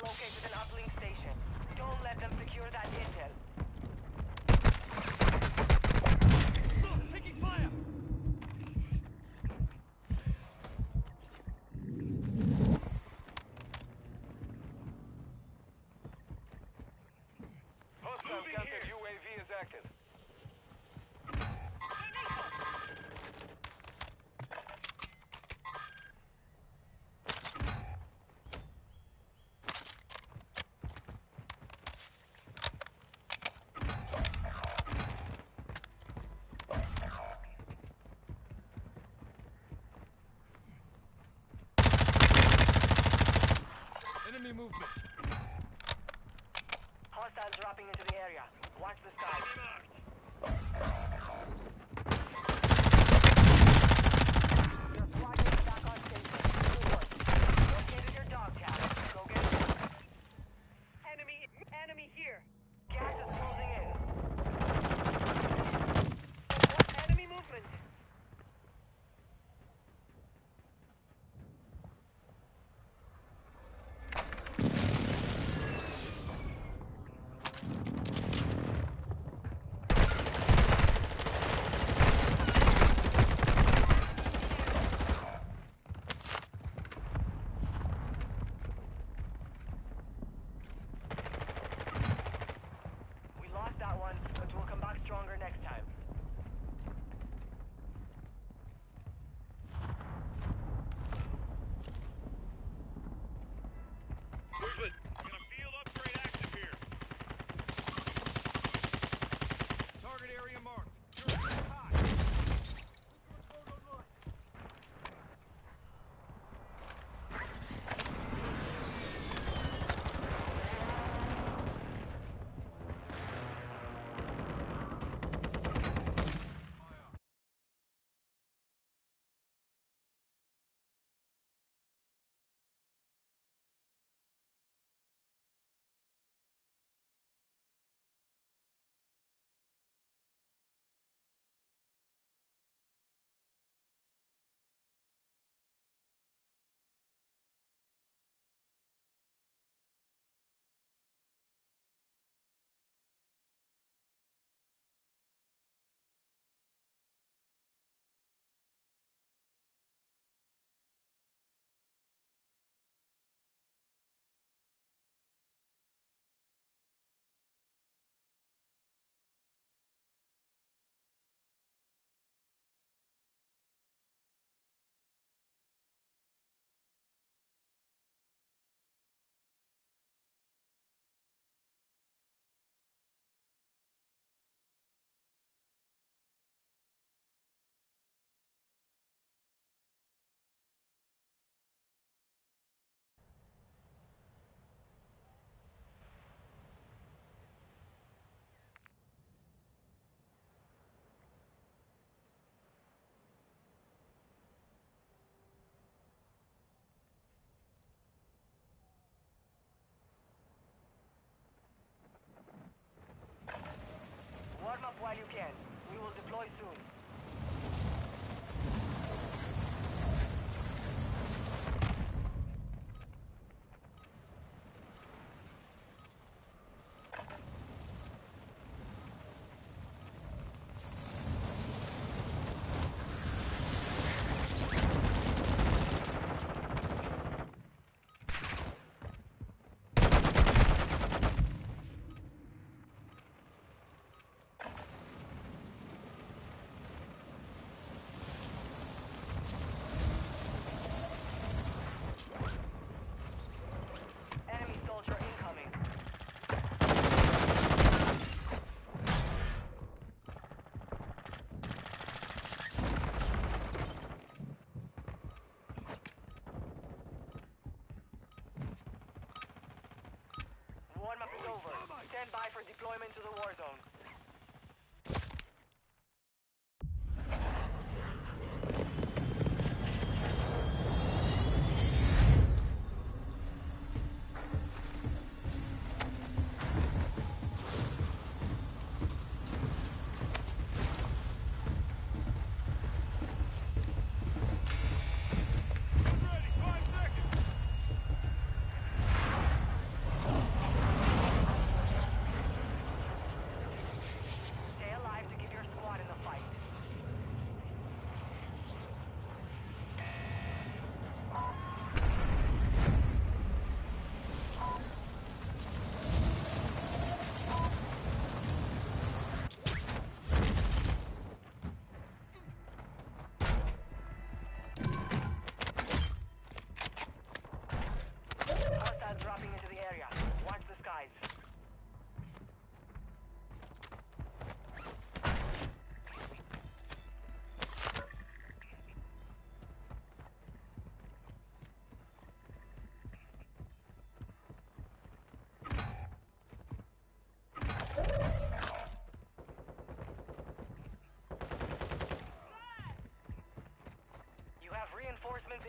located an uplink station. Don't let them secure that intel. Deploy soon.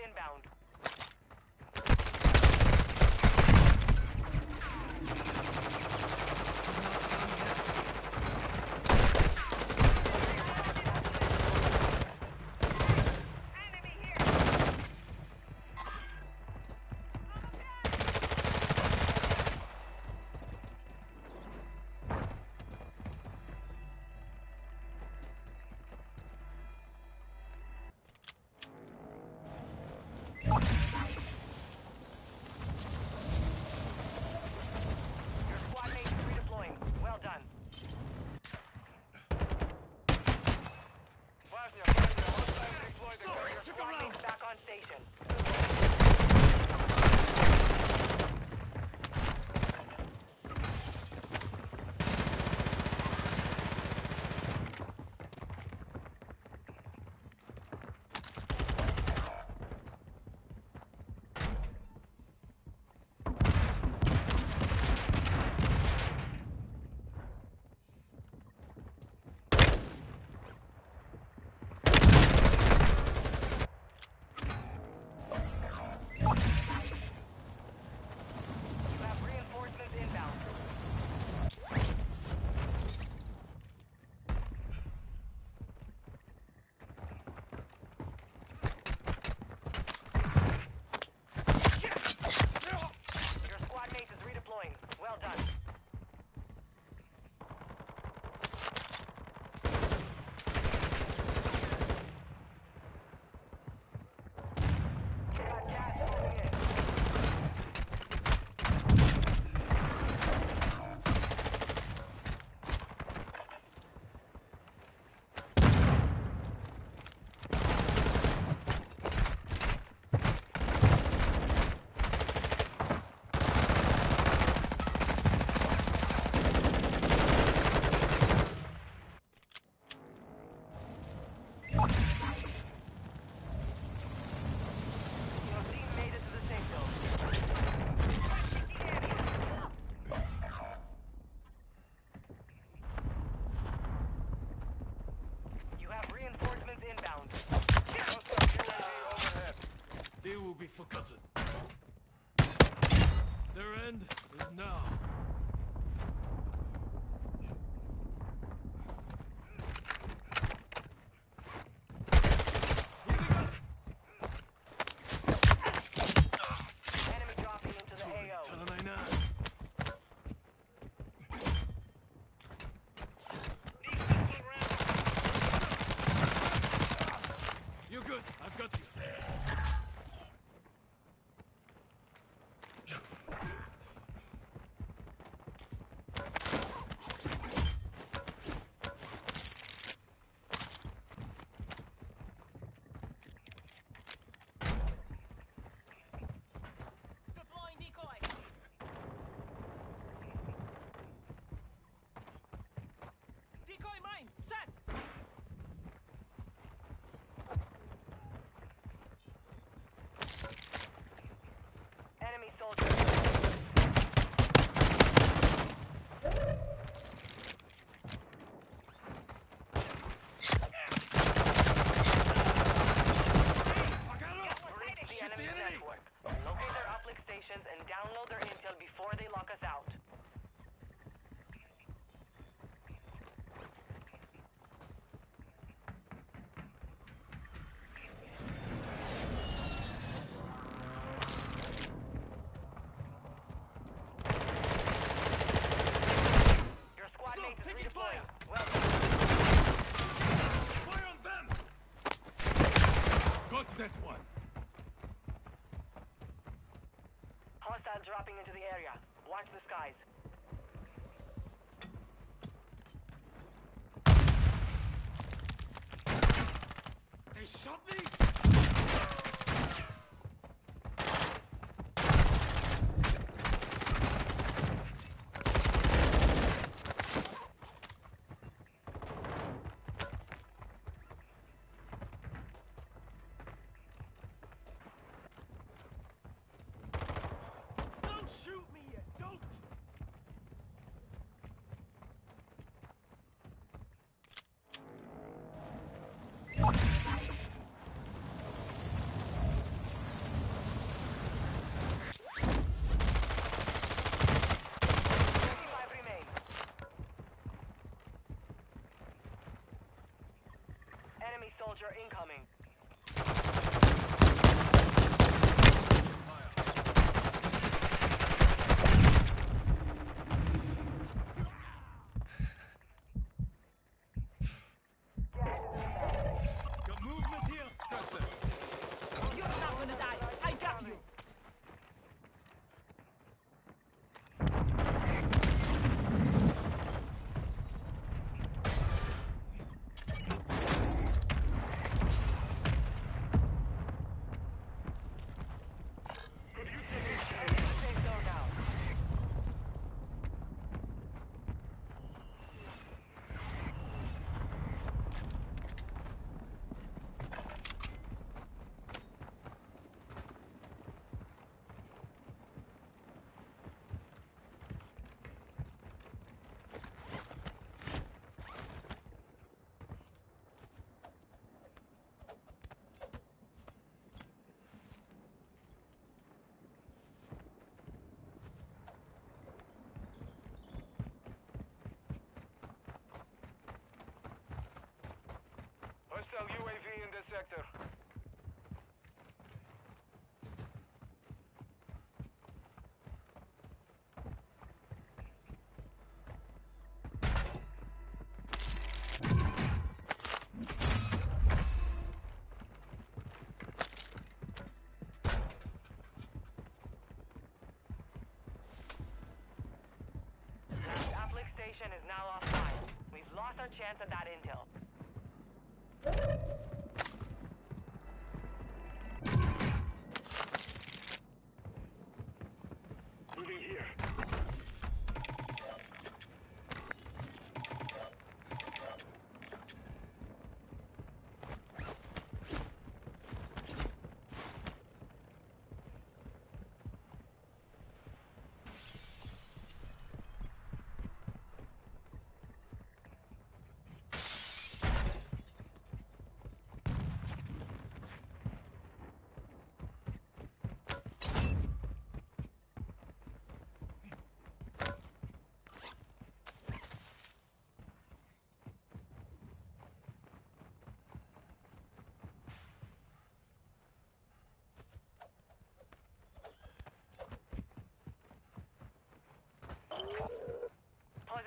Inbound. dropping into Hostile UAV in the sector. Station is now offline. We've lost our chance of that intel.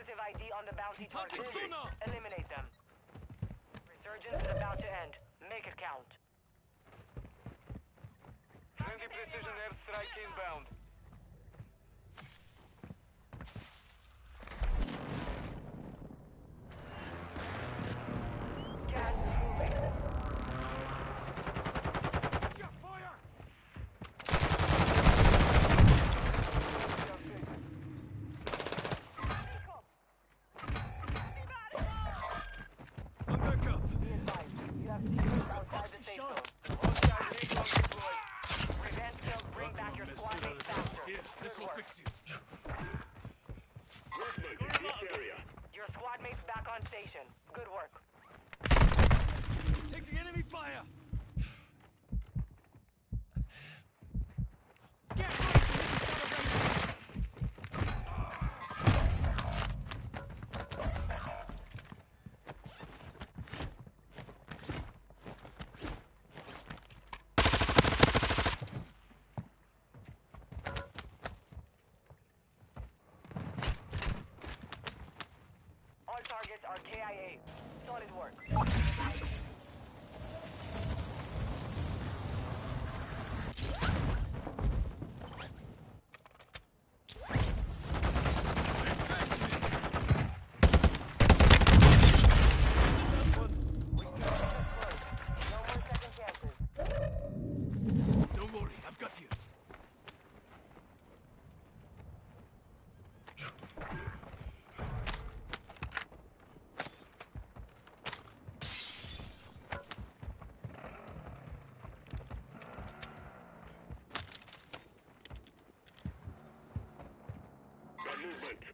Explosive ID on the bounty target. Eliminate them. Resurgence is about to end. Make it count. Friendly precision airstrike inbound. movement.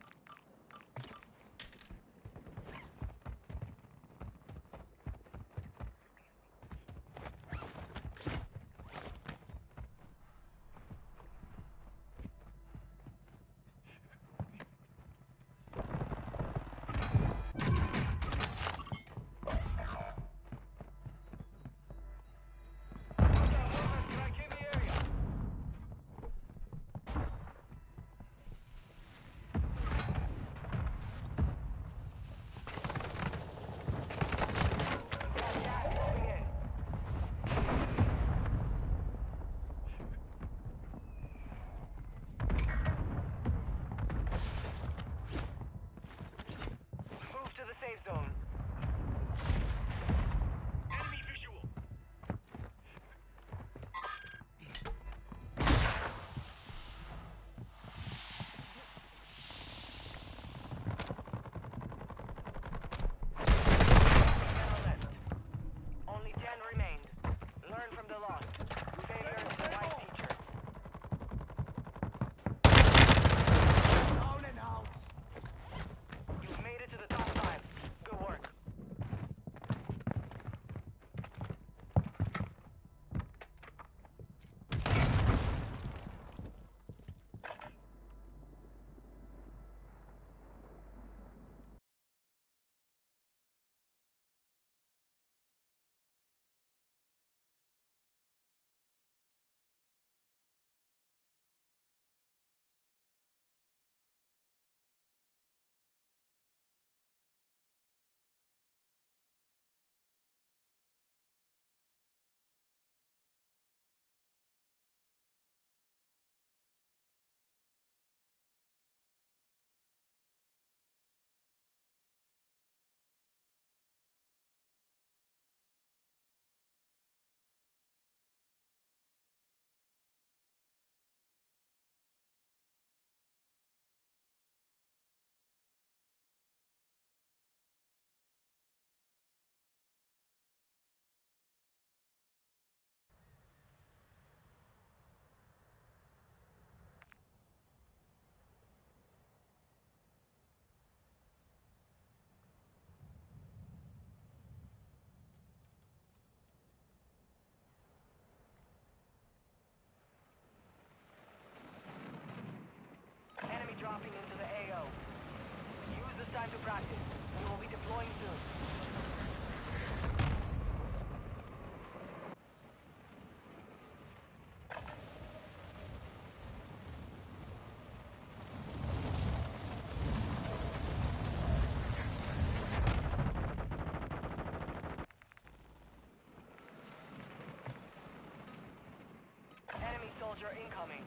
dropping into the AO. Use this time to practice. We will be deploying soon. soldier incoming.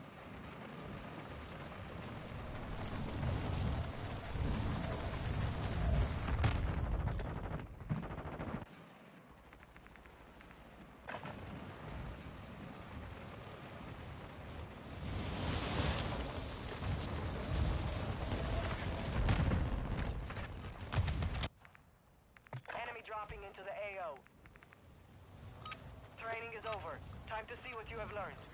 Time to see what you have learned.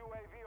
UAV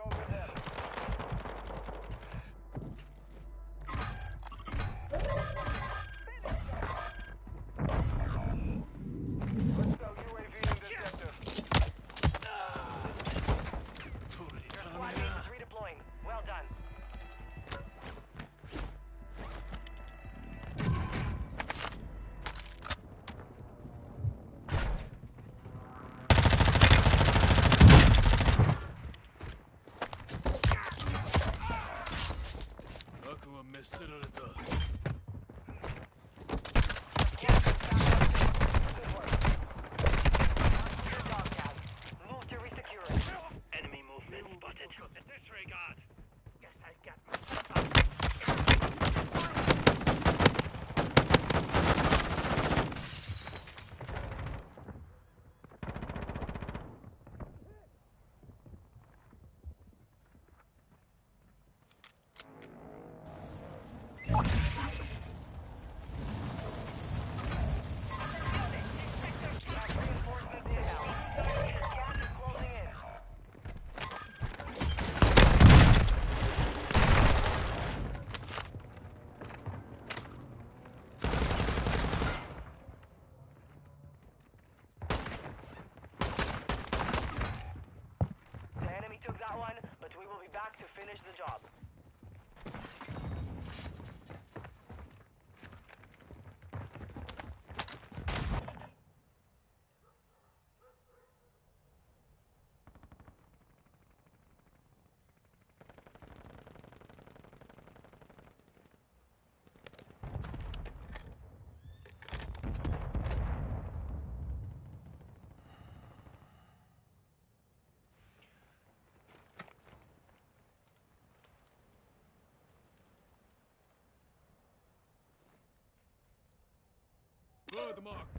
Blood marked.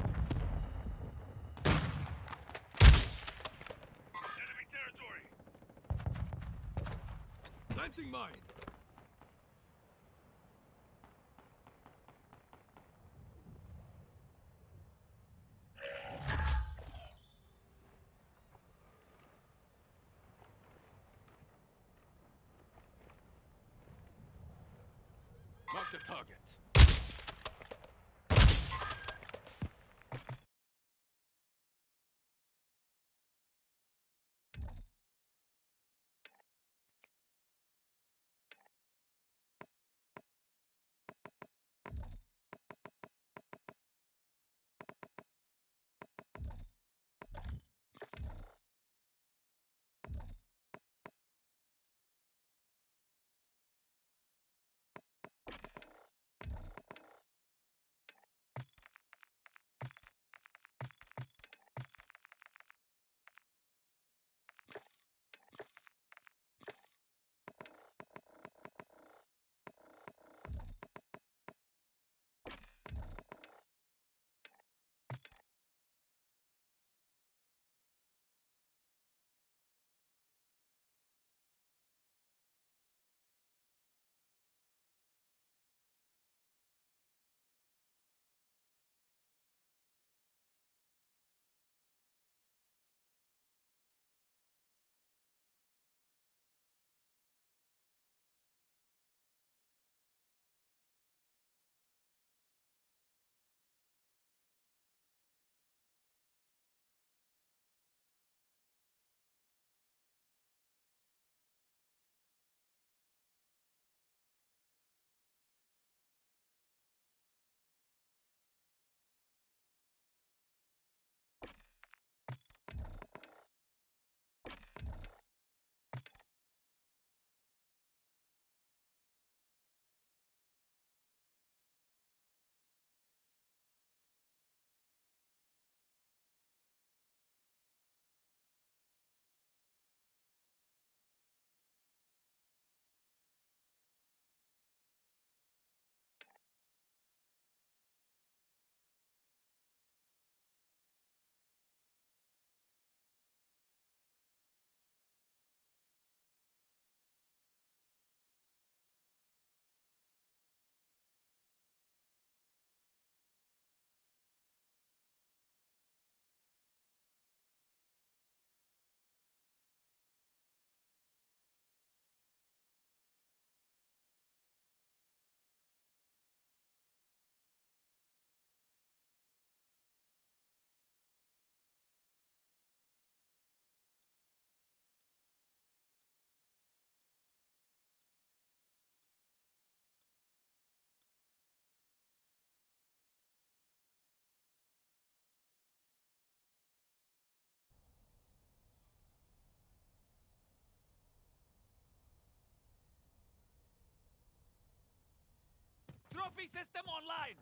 Enemy territory. Planting mine. Mark the target. Trophy system online!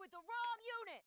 With the wrong unit!